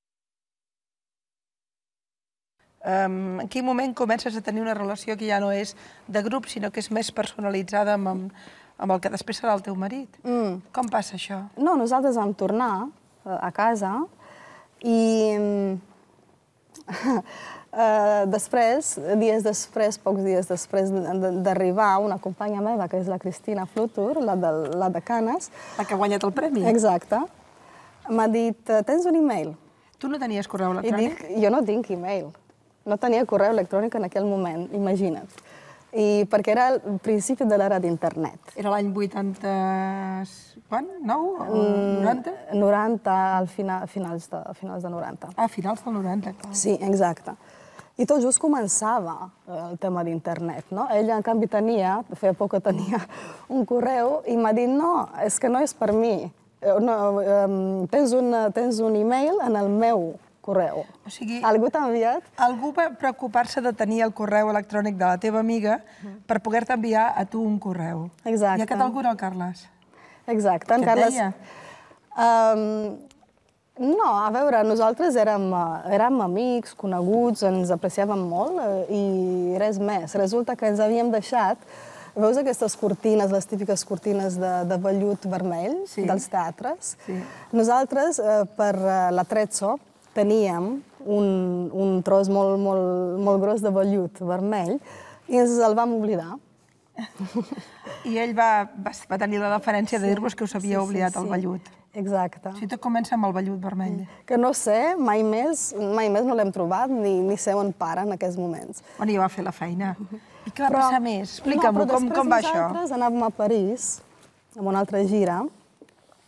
S1: Um, en quin moment comences a tenir una relació que ja no és de grup, sinó que és més personalitzada amb, amb, amb el que després serà el teu marit?
S8: Mm.
S1: Com passa això?
S8: No, nosaltres vam tornar eh, a casa i eh, després, dies després, pocs dies després de- de- d'arribar, una companya meva, que és la Cristina Flutur, la de, la de Canes,
S1: La que ha guanyat el premi?
S8: exacte, m'ha dit, "Eh, tens un e-mail?
S1: Tu no tenies correu
S8: I
S1: electrònic?
S8: dic, jo no tinc e-mail. No tenia correu electrònic en aquell moment, imagina't. I perquè era el principi de l'era d'internet.
S1: Era l'any 80... Quan? 9 o
S8: Mm.
S1: 90?
S8: 90, al final, finals, de, finals de 90.
S1: Ah, finals del 90, clar.
S8: Sí, exacte. I tot just començava eh, el tema d'internet, no? Ella, en canvi, tenia, feia poc que tenia, un correu i m'ha dit, no, és que no és per mi. Eh, No, eh, tens, un, tens un e-mail en el meu correu.
S1: O sigui,
S8: Algú t'ha enviat?
S1: algú va preocupar-se de tenir el correu electrònic de la teva amiga per poder-te enviar a tu un correu.
S8: Exacte.
S1: I aquest algú era el Carles.
S8: Exacte. En
S1: Què et
S8: Carles...
S1: deia?
S8: Um, no, a veure, nosaltres érem, érem amics, coneguts, ens apreciàvem molt eh, i res més. Resulta que ens havíem deixat Veus aquestes cortines, les típiques cortines de, de vellut vermell
S1: Sí.
S8: dels teatres?
S1: Sí.
S8: Nosaltres, eh, per eh, l'Atrezzo, teníem un, un tros molt, molt, molt gros de vellut vermell i ens el vam oblidar.
S1: I ell va, va, va tenir la deferència de dir-vos que us havia oblidat el vellut.
S8: Exacte.
S1: Sigui, tot comença amb el vellut vermell.
S8: Que no sé, mai més, mai més no l'hem trobat, ni, ni sé on para en aquests moments.
S1: Bueno, ja va fer la feina. I què va passar més? Explica'm-ho,
S8: no, però
S1: com, com va això?
S8: Nosaltres anàvem a París, amb una altra gira,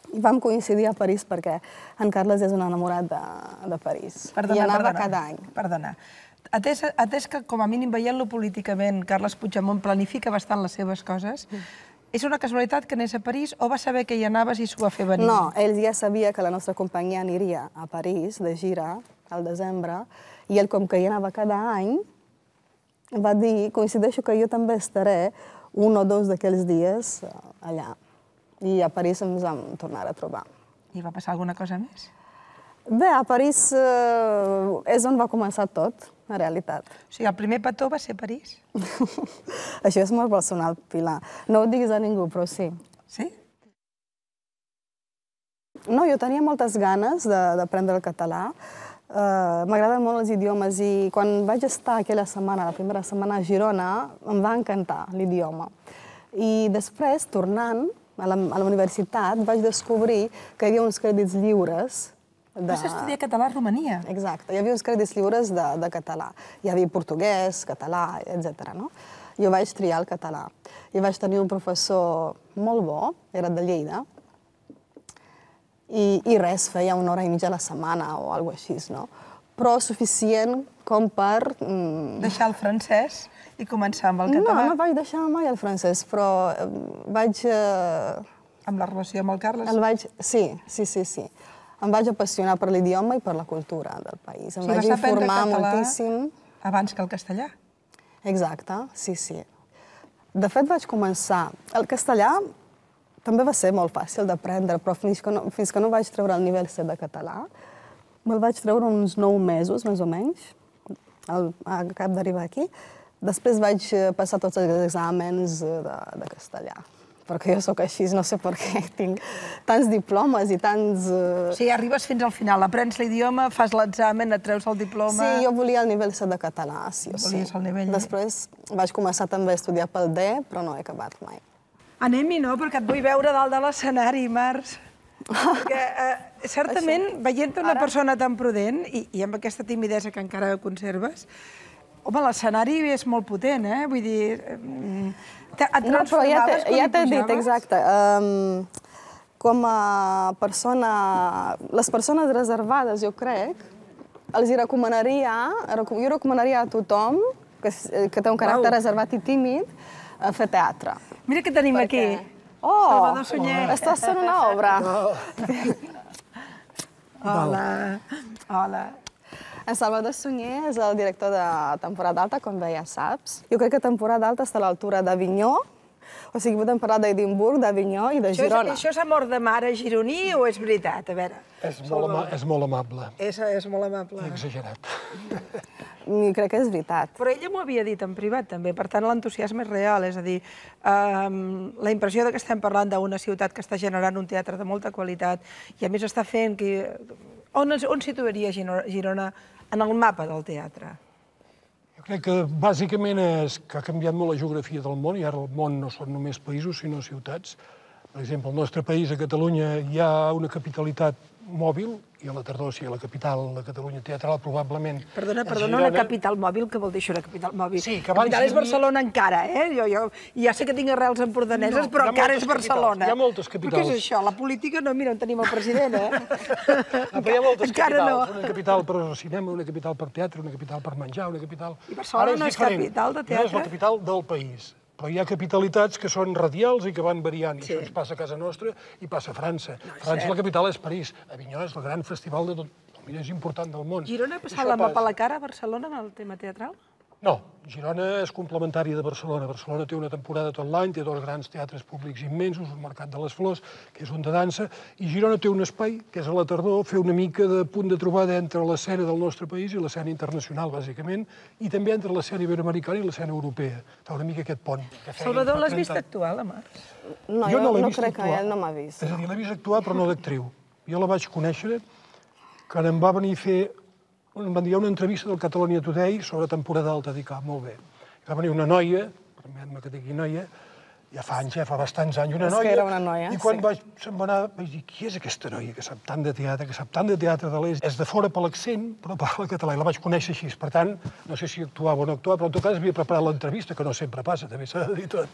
S8: i vam coincidir a París perquè en Carles és un enamorat de, de París. I anava cada any.
S1: Perdona. Atès, atès que, com a mínim, veient-lo políticament, Carles Puigdemont planifica bastant les seves coses, és una casualitat que anés a París o va saber que hi anaves i s'ho va fer venir?
S8: No, ell ja sabia que la nostra companyia aniria a París de gira al desembre, i ell, com que hi anava cada any, va dir, coincideixo que jo també estaré un o dos d'aquells dies eh, allà. I a París ens vam tornar a trobar.
S1: I va passar alguna cosa més?
S8: Bé, a París eh, és on va començar tot, en realitat.
S1: O sigui, el primer petó va ser París?
S8: Això és molt personal, Pilar. No ho diguis a ningú, però sí.
S1: Sí?
S8: No, jo tenia moltes ganes de- d'aprendre el català. Uh, M'agraden molt els idiomes i quan vaig estar aquella setmana, la primera setmana a Girona, em va encantar l'idioma. I després, tornant a la, a la universitat, vaig descobrir que hi havia uns crèdits lliures de...
S1: Vas estudiar català a Romania.
S8: Exacte, hi havia uns crèdits lliures de, de català. Hi havia portuguès, català, etc. No? Jo vaig triar el català. I vaig tenir un professor molt bo, era de Lleida, i, i res, feia una hora i mitja a la setmana o alguna així, no? Però suficient com per... Mm,
S1: Deixar el francès i començar amb el
S8: no,
S1: català.
S8: no vaig deixar mai el francès, però eh, vaig... Eh,
S1: Amb la relació amb el Carles.
S8: el vaig... Sí, sí, sí, sí. Em vaig apassionar per l'idioma i per la cultura del país. Em
S1: sigui,
S8: vaig informar moltíssim.
S1: Abans que el castellà.
S8: Exacte, sí, sí. De fet, vaig començar... El castellà també va ser molt fàcil d'aprendre, però fins que, no, fins que no vaig treure el nivell C de català, me'l vaig treure uns nou mesos, més o menys, al, a cap d'arribar aquí. Després vaig eh, passar tots els exàmens eh, de, de castellà, perquè jo sóc així, no sé per què tinc tants diplomes i tants...
S1: O
S8: Eh...
S1: sigui, arribes fins al final, aprens l'idioma, fas l'examen, et treus el diploma...
S8: Sí, jo volia el nivell C de català, sí o sí.
S1: Volies el nivell, eh?
S8: Després vaig començar també a estudiar pel D, però no he acabat mai.
S1: Anem-hi, no? Perquè et vull veure dalt de l'escenari, Març. Perquè, eh, certament, veient una persona tan prudent i, i amb aquesta timidesa que encara conserves, Home, l'escenari és molt potent, eh? Vull dir... Et
S8: No, però ja t'he ja dit, exacte. Um, com a persona... Les persones reservades, jo crec, els hi recomanaria, reco- jo recomanaria a tothom que, s- que té un caràcter
S1: Uau.
S8: reservat i tímid a fer teatre.
S1: Mira què tenim aquí.
S8: Oh,
S1: Salvador Sunyer.
S8: estàs fent una obra.
S1: Hola. Hola.
S8: En Salvador Sunyer és el director de temporada alta, com bé ja saps. Jo crec que temporada alta està a l'altura d'Avinyó, o sigui, podem parlar d'Edimburg, d'Avinyó i de
S1: Això és,
S8: Girona.
S1: això és amor de mare gironí o és veritat? A veure.
S10: És molt, ama és molt amable.
S1: És, és molt amable.
S10: I exagerat.
S8: I crec que és veritat.
S1: Però ella m'ho havia dit en privat, també. Per tant, l'entusiasme és real. És a dir, um, la impressió de que estem parlant d'una ciutat que està generant un teatre de molta qualitat i, a més, està fent... Que... On, on situaria Girona en el mapa del teatre?
S10: Jo crec que bàsicament és que ha canviat molt la geografia del món i ara el món no són només països, sinó ciutats. Per exemple, al nostre país, a Catalunya, hi ha una capitalitat mòbil i a la tardor, si a la capital de Catalunya teatral, probablement...
S1: Perdona, perdona, una capital mòbil, què vol dir això, una capital mòbil?
S10: Sí, que abans
S1: capital és Barcelona encara, eh? Jo, jo ja sé que tinc arrels empordaneses,
S10: No,
S1: però encara és Barcelona.
S10: capitals, hi ha moltes
S1: Però què
S10: capitals.
S1: és això? La política? No, mira, on tenim el president, eh?
S10: Ah, però hi ha moltes
S1: encara
S10: capitals.
S1: no.
S10: Una capital per cinema, una capital per teatre, una capital per menjar, una capital...
S1: I Barcelona no és
S10: diferent.
S1: capital de
S10: No és
S1: teatre?
S10: la capital del país. Però hi ha capitalitats que són radials i que van variant. I això ens passa a casa nostra i passa a França. França, la capital és París. Avinyó és el gran festival de tot, el més important del món.
S1: Girona ha passat la mà per la cara a Barcelona en el tema teatral?
S10: No, Girona és complementària de Barcelona. Barcelona té una temporada tot l'any, té dos grans teatres públics immensos, el Mercat de les Flors, que és un de dansa, i Girona té un espai, que és a la tardor, fer una mica de punt de trobada entre l'escena del nostre país i l'escena internacional, bàsicament, i també entre l'escena iberoamericana i l'escena europea. Fa una mica aquest pont. que
S1: Salvador, l'has
S10: 30
S1: vist actuar, la Mar?
S8: No,
S10: jo no l'he
S8: no
S10: vist
S8: crec que
S10: actuar.
S8: ell no m'ha vist.
S10: És a dir, l'he vist actuar, però no d'actriu. Jo la vaig conèixer quan em va venir a fer... Em van dir "Hi ha una entrevista del Catalonia Today sobre temporada alta. Dic, ah, molt bé. I va venir una noia, permet-me que digui noia, ja fa anys, ja fa bastants anys, una
S8: És que
S10: noia.
S8: era una noia,
S10: I quan
S8: sí.
S10: vaig, se'n va anar, vaig dir, qui és aquesta noia que sap tant de teatre, que sap tant de teatre de l'est? És de fora per l'accent, però parla català. I la vaig conèixer així. Per tant, no sé si actuava o no actuava, però en tot cas havia preparat l'entrevista, que no sempre passa, també s'ha de dir tot.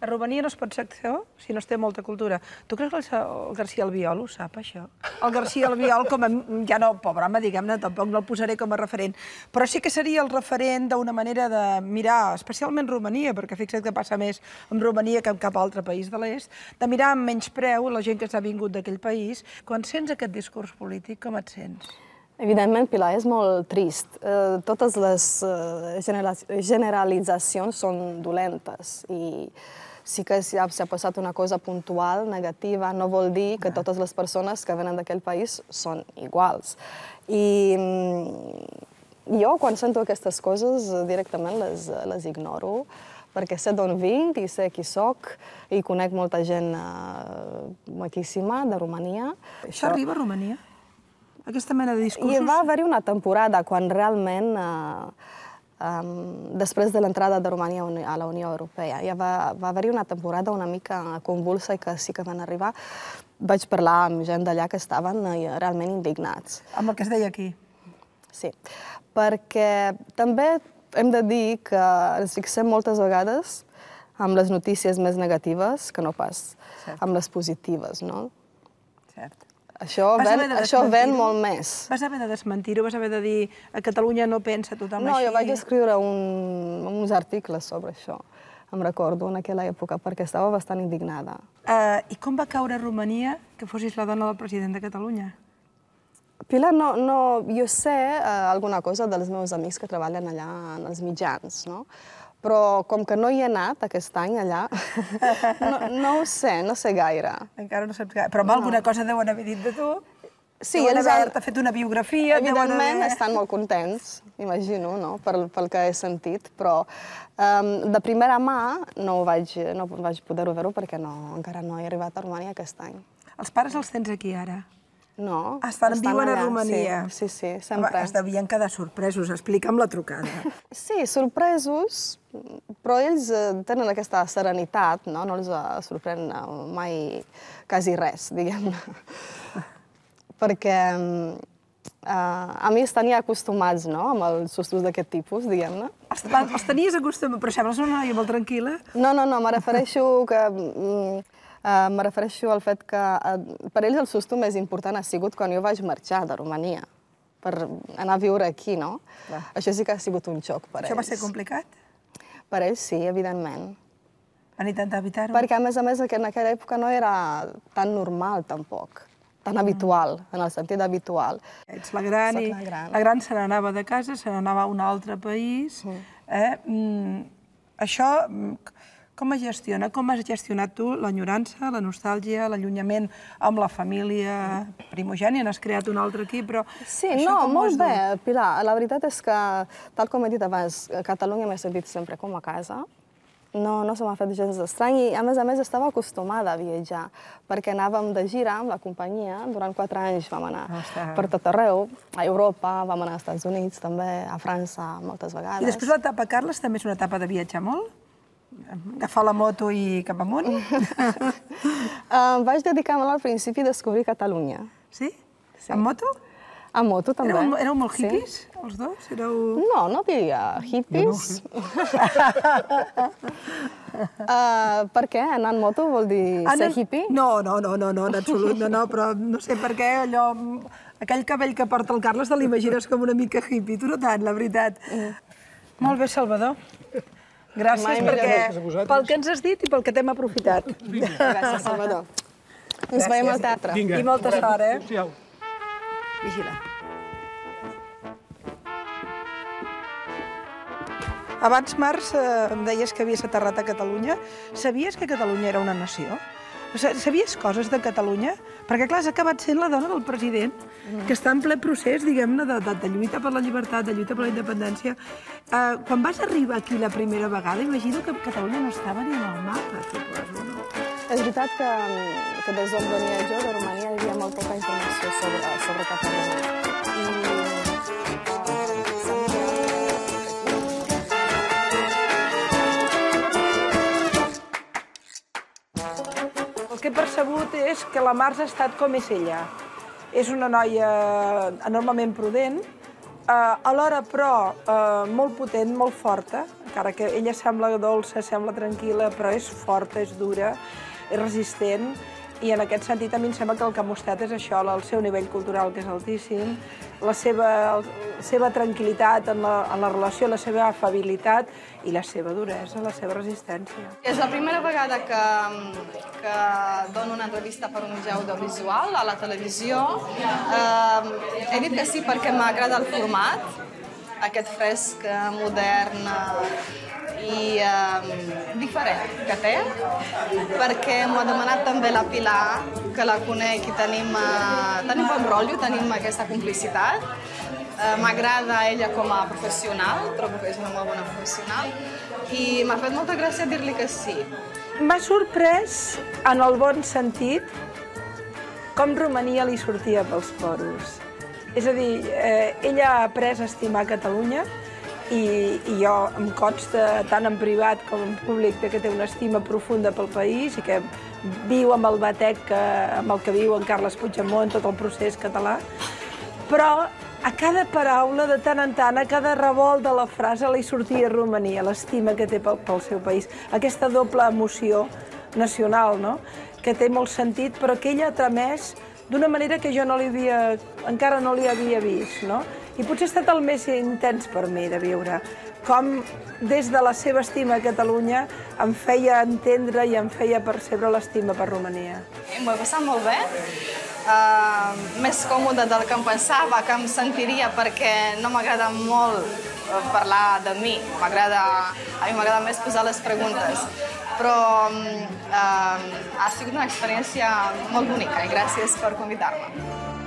S1: A Romania no es pot ser actor si no es té molta cultura. Tu creus que el, el García Albiol ho sap, això? El García Albiol, com a, ja no, pobre home, diguem-ne, tampoc no el posaré com a referent, però sí que seria el referent d'una manera de mirar, especialment Romania, perquè fixa't que passa més amb Romania que amb cap altre país de l'est, de mirar amb menys preu la gent que s'ha vingut d'aquell país. Quan sents aquest discurs polític, com et sents?
S8: Evidentment, Pilar, és molt trist. Eh, totes les eh, genera generalitzacions són dolentes i sí que si ha, si ha passat una cosa puntual, negativa, no vol dir que totes les persones que venen d'aquell país són iguals. I mm, jo, quan sento aquestes coses, directament les, les ignoro, perquè sé d'on vinc i sé qui sóc i conec molta gent eh, maquíssima de Romania.
S1: Això arriba a Romania? Aquesta mena de discursos?
S8: I va haver-hi una temporada quan realment, eh, um, després de l'entrada de Romania a la Unió Europea, ja va, va haver-hi una temporada una mica convulsa i que sí que van arribar. Vaig parlar amb gent d'allà que estaven eh, realment indignats.
S1: Amb el que es deia aquí.
S8: Sí, perquè també hem de dir que ens fixem moltes vegades amb les notícies més negatives que no pas
S1: Cert.
S8: amb les positives, no?
S1: Cert.
S8: Això
S1: Vas
S8: ven,
S1: de
S8: això ven molt més.
S1: Vas haver de desmentir-ho, vas haver de dir a Catalunya no pensa tothom
S8: No,
S1: així.
S8: jo vaig escriure un, uns articles sobre això, em recordo, en aquella època, perquè estava bastant indignada.
S1: Uh, I com va caure a Romania que fossis la dona del president de Catalunya?
S8: Pilar, no, no, jo sé uh, alguna cosa dels meus amics que treballen allà en els mitjans, no? Però com que no hi he anat aquest any allà, no, no ho sé, no sé gaire.
S1: Encara no saps gaire. Però amb alguna cosa deuen haver dit de tu.
S8: Sí,
S1: deuen
S8: ells han-
S1: fet una biografia.
S8: Evidentment
S1: haver-
S8: estan molt contents, imagino, no? pel, pel que he sentit, però um, de primera mà no, ho vaig, no vaig poder-ho veure perquè no, encara no he arribat a Romania aquest any.
S1: Els pares els tens aquí ara.
S8: No,
S1: Estan, viuen a
S8: allà,
S1: Romania.
S8: Sí, sí, sí
S1: Home,
S8: sempre.
S1: es devien quedar sorpresos. Explica'm la trucada.
S8: Sí, sorpresos, però ells eh, tenen aquesta serenitat, no? No els eh, sorprèn eh, mai quasi res, diguem-ne. Perquè eh, a mi estan ja acostumats, no?, amb els sustos d'aquest tipus, diguem-ne.
S1: Els, els tenies acostumats, però sembles una noia molt tranquil·la.
S8: No, no, no, me refereixo que... Mm, uh, me refereixo al fet que uh, per ells el susto més important ha sigut quan jo vaig marxar de Romania per anar a viure aquí, no? Això sí que ha sigut un xoc per
S1: Això
S8: ells.
S1: va ser complicat?
S8: Per ells sí, evidentment.
S1: Van intentar evitar-ho?
S8: Perquè, a més a més, en aquella època no era tan normal, tampoc. Tan habitual, en el sentit habitual.
S1: Ets la gran
S8: Soc
S1: i
S8: la gran.
S1: la gran se n'anava de casa, se n'anava a un altre país. Eh? Mm, això, mm, com es gestiona? Com has gestionat tu l'enyorança, la nostàlgia, l'allunyament amb la família primogènia? N'has creat un altre aquí, però...
S8: Sí, no, molt bé? Pilar. La veritat és que, tal com he dit abans, Catalunya m'he sentit sempre com a casa. No, no se m'ha fet gens estrany i, a més a més, estava acostumada a viatjar, perquè anàvem de gira amb la companyia. Durant quatre anys vam anar
S1: Ostres.
S8: per tot arreu, a Europa, vam anar als Estats Units, també a França, moltes vegades.
S1: I després l'etapa Carles també és una etapa de viatjar molt? Agafar la moto i cap amunt?
S8: Em vaig dedicar molt al principi a descobrir Catalunya.
S1: Sí? sí. En moto?
S8: A moto, també.
S1: Éreu, éreu molt
S8: Sí.
S1: hippies, els dos? Éreu...
S8: No, no diria hippies. uh, per què? Anar en moto vol dir
S1: Ah,
S8: ser
S1: no-
S8: hippie?
S1: No, no, no, no, no, en absolut, no, no, però no sé per què allò... Aquell cabell que porta el Carles te l'imagines com una mica hippie, tu no tant, la veritat. Molt bé, Salvador. Gràcies
S8: Mai
S1: perquè, pel que ens has dit i pel que t'hem aprofitat.
S8: Gràcies, Salvador. Ens veiem al teatre.
S10: Vinga.
S1: I molta sort, eh?
S10: Adéu-siau.
S1: Vigila. Abans, Març, eh, em deies que havies aterrat a Catalunya. Sabies que Catalunya era una nació? Sa- Sabies coses de Catalunya? Perquè, clar, has acabat sent la dona del president, que està en ple procés, diguem-ne, de, de, de lluita per la llibertat, de lluita per la independència. Eh, quan vas arribar aquí la primera vegada, imagino que Catalunya no estava ni en el mapa, suposo, no?
S8: És veritat que, que des d'on venia jo, de Romania, hi havia molt poca informació sobre, sobre Catalunya. I,
S1: El que he percebut és que la Mars ha estat com és ella. És una noia enormement prudent, eh, alhora però eh, molt potent, molt forta, encara que ella sembla dolça, sembla tranquil·la, però és forta, és dura, és resistent, i en aquest sentit a mi em sembla que el que ha mostrat és això, el seu nivell cultural, que és altíssim, la seva, la seva tranquil·litat en la, en la relació, la seva afabilitat i la seva duresa, la seva resistència.
S8: És la primera vegada que, que dono una entrevista per un mitjà audiovisual a la televisió. Eh, he dit que sí perquè m'agrada el format, aquest fresc modern eh, i eh, diferent que té, perquè m'ho ha demanat també la Pilar, que la conec i tenim, eh, tenim bon rotllo, tenim aquesta complicitat. Eh, M'agrada ella com a professional, trobo que és una molt bona professional, i m'ha fet molta gràcia dir-li que sí.
S1: M'ha sorprès, en el bon sentit, com Romania li sortia pels poros. És a dir, eh, ella ha après a estimar Catalunya i, i jo em consta, tant en privat com en públic, que té una estima profunda pel país i que viu amb el batec que, amb el que viu en Carles Puigdemont, tot el procés català. Però a cada paraula, de tant en tant, a cada revolt de la frase li sortia Romania, l'estima que té pel, pel seu país. Aquesta doble emoció nacional, no?, que té molt sentit, però que ella ha tramès d'una manera que jo no li havia, encara no li havia vist, no? I potser ha estat el més intens per mi de viure, com des de la seva estima a Catalunya em feia entendre i em feia percebre l'estima per Romania.
S8: M'ho he passat molt bé, uh, més còmode del que em pensava, que em sentiria perquè no m'agrada molt eh, parlar de mi, m'agrada, a mi m'agrada més posar les preguntes. Però uh, ha sigut una experiència molt bonica i gràcies per convidar-me.